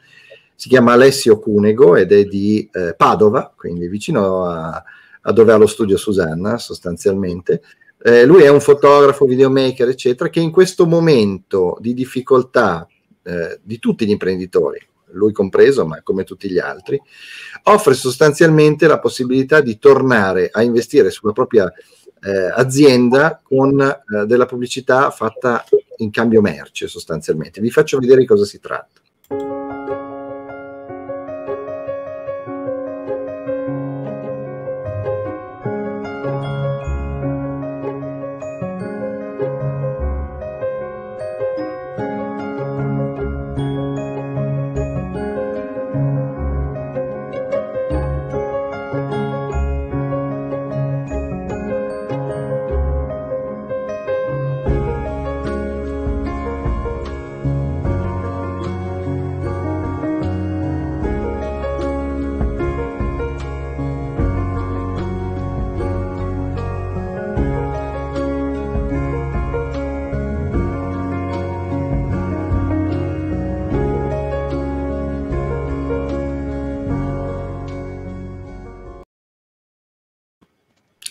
si chiama Alessio Cunego ed è di eh, Padova, quindi vicino a, a, dove ha lo studio Susanna sostanzialmente. Eh, lui è un fotografo, videomaker, eccetera, che in questo momento di difficoltà eh, di tutti gli imprenditori, lui compreso, ma come tutti gli altri, offre sostanzialmente la possibilità di tornare a investire sulla propria eh, azienda con eh, della pubblicità fatta in cambio merce sostanzialmente. Vi faccio vedere di cosa si tratta.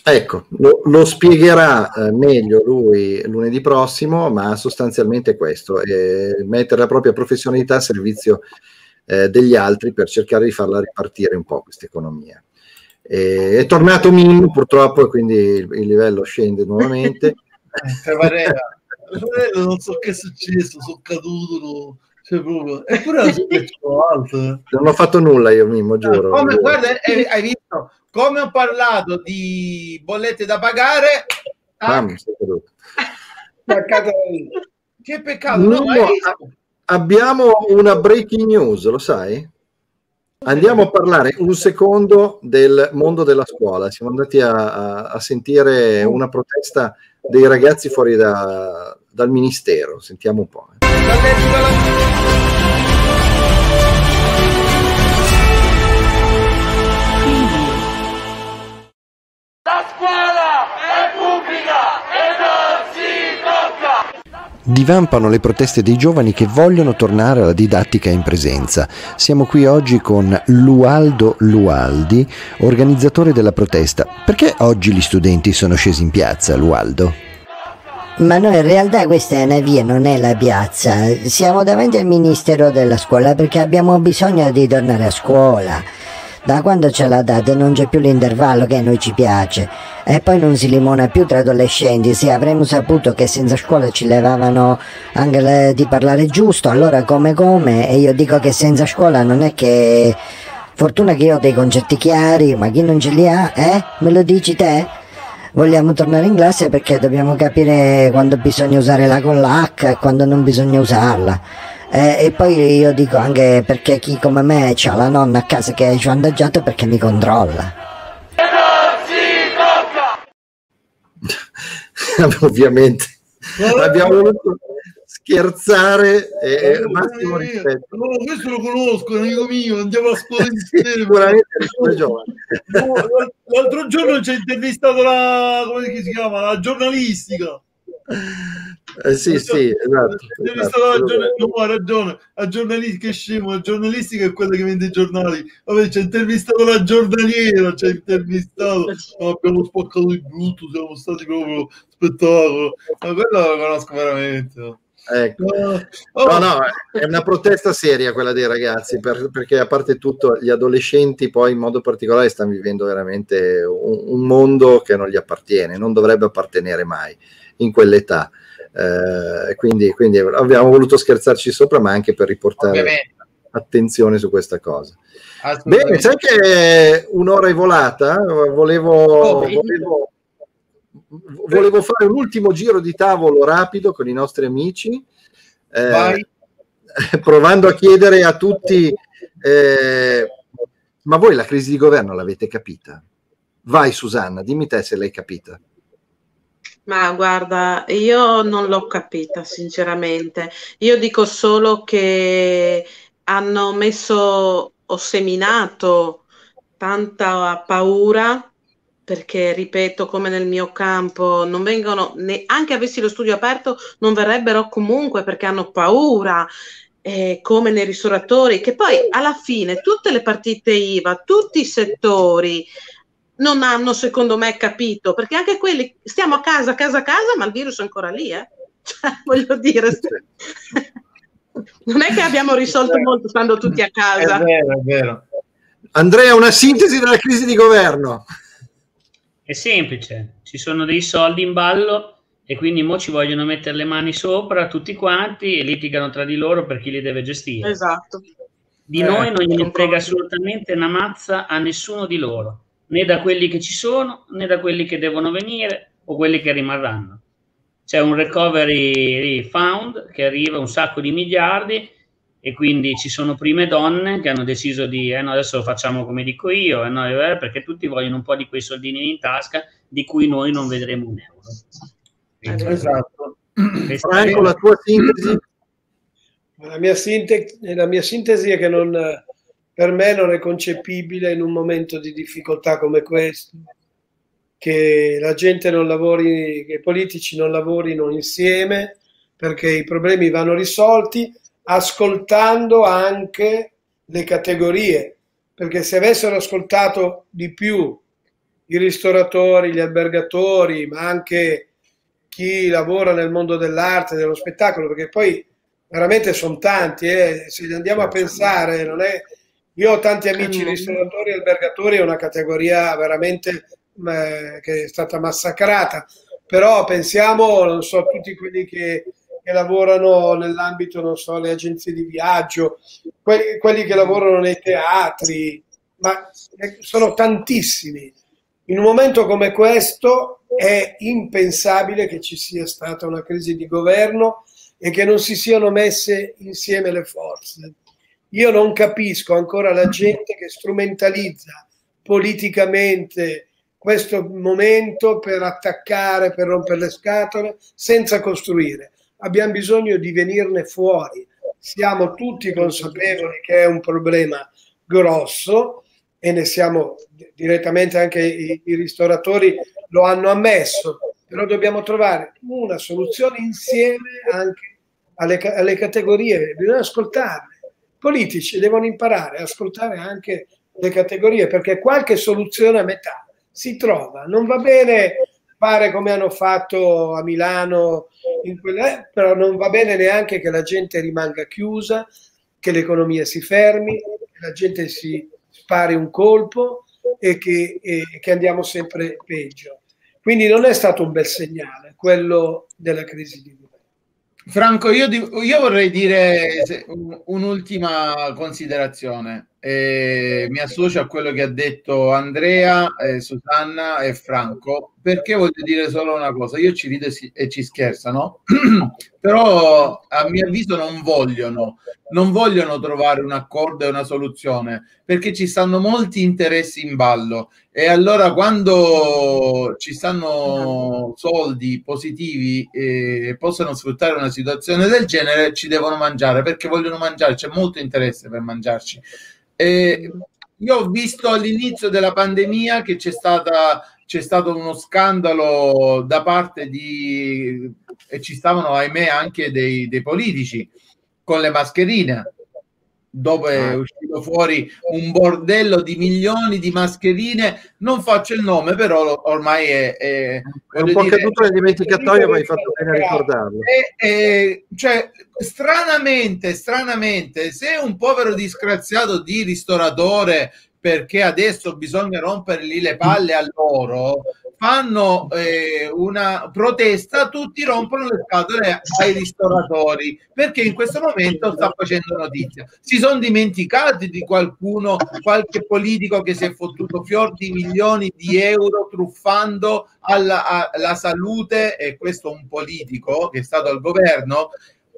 Ecco, lo, lo spiegherà eh, meglio lui lunedì prossimo, ma sostanzialmente è questo, è mettere la propria professionalità a servizio eh, degli altri per cercare di farla ripartire un po' questa economia. E, è tornato Mimmo purtroppo e quindi il, il livello scende nuovamente. Eh, non so che è successo, sono caduto. Cioè, proprio... Eppure alto. Eh. Non ho fatto nulla io, Mimmo, giuro. Come, guarda, hai visto? Come ho parlato di bollette da pagare, ah, che peccato. No, no, abbiamo una breaking news, lo sai? Andiamo a parlare un secondo del mondo della scuola. Siamo andati a, a, a sentire una protesta dei ragazzi fuori da, dal ministero. Sentiamo un po'. Eh. Divampano le proteste dei giovani che vogliono tornare alla didattica in presenza. Siamo qui oggi con Lualdo Lualdi, organizzatore della protesta. Perché oggi gli studenti sono scesi in piazza, Lualdo? Ma no, in realtà questa è una via, non è la piazza. Siamo davanti al Ministero della Scuola perché abbiamo bisogno di tornare a scuola. Da quando ce l'ha data non c'è più l'intervallo che a noi ci piace. E poi non si limona più tra adolescenti. Se avremmo saputo che senza scuola ci levavano anche le, di parlare giusto, allora come come. E io dico che senza scuola non è che... Fortuna che io ho dei concetti chiari, ma chi non ce li ha, eh? Me lo dici te? Vogliamo tornare in classe perché dobbiamo capire quando bisogna usare la con l'H e quando non bisogna usarla. Eh, e poi io dico anche perché chi come me ha la nonna a casa che è svantaggiata perché mi controlla. Ovviamente abbiamo voluto scherzare e eh, massimo rispetto. No, questo lo conosco, amico mio, andiamo a scuola insieme. Sicuramente giovane. L'altro giorno ci ha intervistato la, come si chiama, la giornalistica. Eh, sì, sì, esatto. esatto. No, ha ragione, a giornalistica è scemo, la giornalistica è quella che vende i giornali. Vabbè, c'è intervistato la giornaliera, c'è intervistato, no, abbiamo spaccato il brutto, siamo stati proprio spettacolo. Ma quello lo conosco veramente. Ecco. Oh. No, no, è una protesta seria quella dei ragazzi, per, perché a parte tutto gli adolescenti poi in modo particolare stanno vivendo veramente un, un mondo che non gli appartiene, non dovrebbe appartenere mai in quell'età. Eh, quindi, quindi, abbiamo voluto scherzarci sopra, ma anche per riportare Ovviamente. attenzione su questa cosa. Bene, sai che un'ora è volata? Volevo, volevo, volevo, fare un ultimo giro di tavolo rapido con i nostri amici, eh, provando a chiedere a tutti, eh, ma voi la crisi di governo l'avete capita? Vai Susanna, dimmi te se l'hai capita. Ma guarda, io non l'ho capita sinceramente. Io dico solo che hanno messo o seminato tanta paura perché ripeto come nel mio campo non vengono ne, anche avessi lo studio aperto non verrebbero comunque perché hanno paura eh, come nei ristoratori che poi alla fine tutte le partite IVA tutti i settori non hanno, secondo me, capito, perché anche quelli stiamo a casa, casa, a casa, ma il virus è ancora lì, eh? Cioè, voglio dire, non è che abbiamo risolto molto stando tutti a casa. È vero, è vero. Andrea, una sintesi della crisi di governo. È semplice, ci sono dei soldi in ballo e quindi mo ci vogliono mettere le mani sopra tutti quanti e litigano tra di loro per chi li deve gestire. Esatto. Di eh, noi non gliene frega assolutamente una mazza a nessuno di loro né da quelli che ci sono né da quelli che devono venire o quelli che rimarranno. C'è un recovery fund che arriva un sacco di miliardi e quindi ci sono prime donne che hanno deciso di eh no, adesso lo facciamo come dico io, eh no, eh, perché tutti vogliono un po' di quei soldini in tasca di cui noi non vedremo un euro. Quindi, esatto. Franco, la tua sintesi? La mia, sinte- la mia sintesi è che non, per me non è concepibile in un momento di difficoltà come questo che la gente non lavori, che i politici non lavorino insieme perché i problemi vanno risolti ascoltando anche le categorie, perché se avessero ascoltato di più i ristoratori, gli albergatori, ma anche chi lavora nel mondo dell'arte, dello spettacolo, perché poi veramente sono tanti, eh? se andiamo a pensare, non è io ho tanti amici ristoratori e albergatori, è una categoria veramente eh, che è stata massacrata, però pensiamo, non so, tutti quelli che, che lavorano nell'ambito, non so, le agenzie di viaggio, quelli, quelli che lavorano nei teatri, ma eh, sono tantissimi. In un momento come questo è impensabile che ci sia stata una crisi di governo e che non si siano messe insieme le forze. Io non capisco ancora la gente che strumentalizza politicamente questo momento per attaccare, per rompere le scatole, senza costruire. Abbiamo bisogno di venirne fuori. Siamo tutti consapevoli che è un problema grosso e ne siamo direttamente anche i, i ristoratori lo hanno ammesso, però dobbiamo trovare una soluzione insieme anche alle, alle categorie, bisogna ascoltarle politici devono imparare a ascoltare anche le categorie perché qualche soluzione a metà si trova. Non va bene fare come hanno fatto a Milano, quelle, eh, però non va bene neanche che la gente rimanga chiusa, che l'economia si fermi, che la gente si spari un colpo e che, e che andiamo sempre peggio. Quindi non è stato un bel segnale quello della crisi di Franco, io, io vorrei dire un'ultima considerazione. Eh, mi associo a quello che ha detto Andrea, eh, Susanna e Franco, perché voglio dire solo una cosa, io ci rido e ci scherzano, però a mio avviso non vogliono, non vogliono trovare un accordo e una soluzione, perché ci stanno molti interessi in ballo. E allora quando ci stanno soldi positivi e possono sfruttare una situazione del genere, ci devono mangiare, perché vogliono mangiare, c'è molto interesse per mangiarci. E io ho visto all'inizio della pandemia che c'è stata c'è stato uno scandalo da parte di e ci stavano ahimè anche dei, dei politici con le mascherine dopo è ah. uscito fuori un bordello di milioni di mascherine. Non faccio il nome però ormai è, è, è un po' dire, caduto nel dimenticatoio ma hai fatto bene a ricordarlo. È, è, cioè, stranamente stranamente se un povero disgraziato di ristoratore perché adesso bisogna rompergli le palle a loro fanno eh, una protesta, tutti rompono le scatole ai ristoratori perché in questo momento sta facendo notizia. Si sono dimenticati di qualcuno, qualche politico che si è fottuto fior di milioni di euro truffando alla, alla salute, e questo un politico che è stato al governo,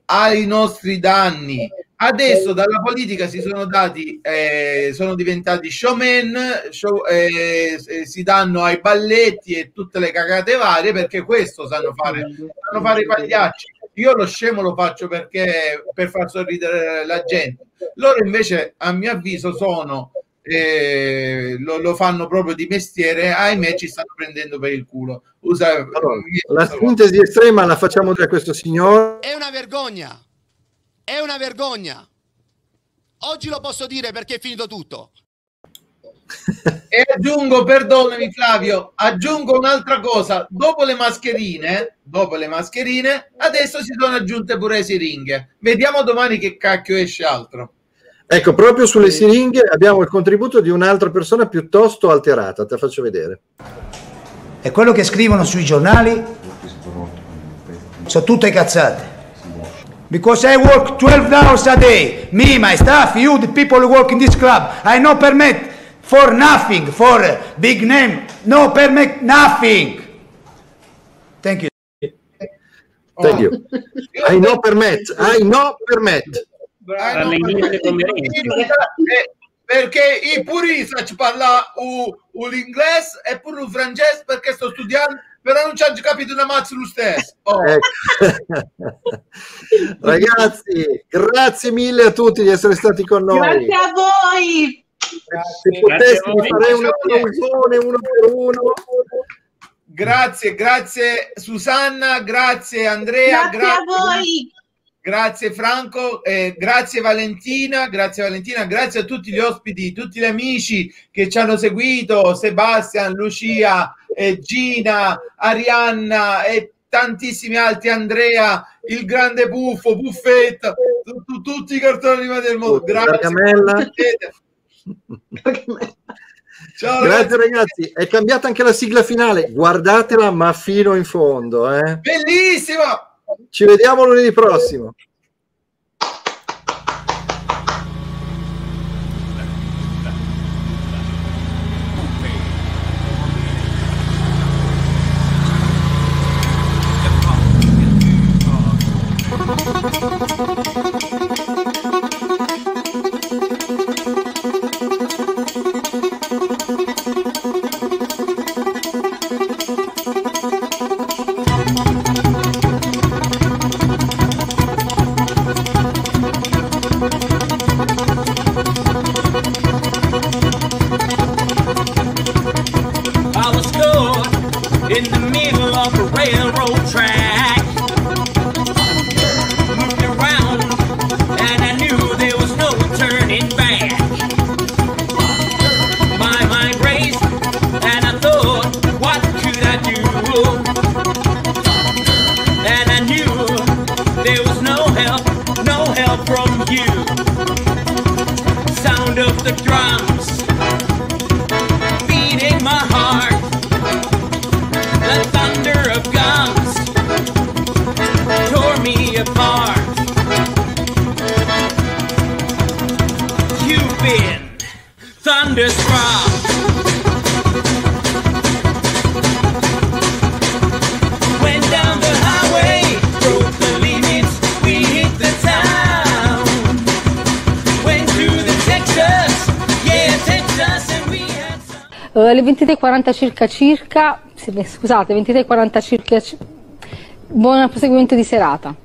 ai nostri danni. Adesso dalla politica si sono dati, eh, sono diventati showman, show, eh, eh, si danno ai balletti e tutte le cagate varie perché questo sanno fare, sanno fare i pagliacci. Io lo scemo lo faccio perché per far sorridere la gente. Loro invece, a mio avviso, sono eh, lo, lo, fanno proprio di mestiere, ahimè ci stanno prendendo per il culo. Usa, allora, la sintesi estrema la facciamo da questo signore. È una vergogna è una vergogna. Oggi lo posso dire perché è finito tutto. e aggiungo, perdonami Flavio, aggiungo un'altra cosa. Dopo le mascherine, dopo le mascherine, adesso si sono aggiunte pure le siringhe. Vediamo domani che cacchio esce altro. Ecco, proprio sulle siringhe abbiamo il contributo di un'altra persona piuttosto alterata, te la faccio vedere. E quello che scrivono sui giornali sono tutte cazzate. Because I work 12 hours a day. Me, my staff, you, the people who work in this club. I no permit for nothing, for big name. No permit, nothing. Thank you. Thank you. I no permit. I no permit. perché i purista ci parla l'inglese e pure il francese perché sto studiando però non ci hanno capito una mazza lo stesso. Oh. Ecco. Ragazzi, grazie mille a tutti di essere stati con noi. Grazie a voi. Se potessi fare una applausione uno per uno. Grazie, grazie Susanna, grazie Andrea, grazie, grazie a voi. Grazie Franco, eh, grazie Valentina, grazie Valentina, grazie a tutti gli ospiti, tutti gli amici che ci hanno seguito, Sebastian, Lucia, eh, Gina, Arianna e tantissimi altri, Andrea, il grande Buffo, Buffetta, tu, tu, tutti i cartoni del mondo. Grazie. Ciao, Grazie ragazzi. è cambiata anche la sigla finale, guardatela ma fino in fondo. Eh. Bellissima! Ci vediamo lunedì prossimo. 23.40 circa circa, scusate, 23.40 circa, buon proseguimento di serata.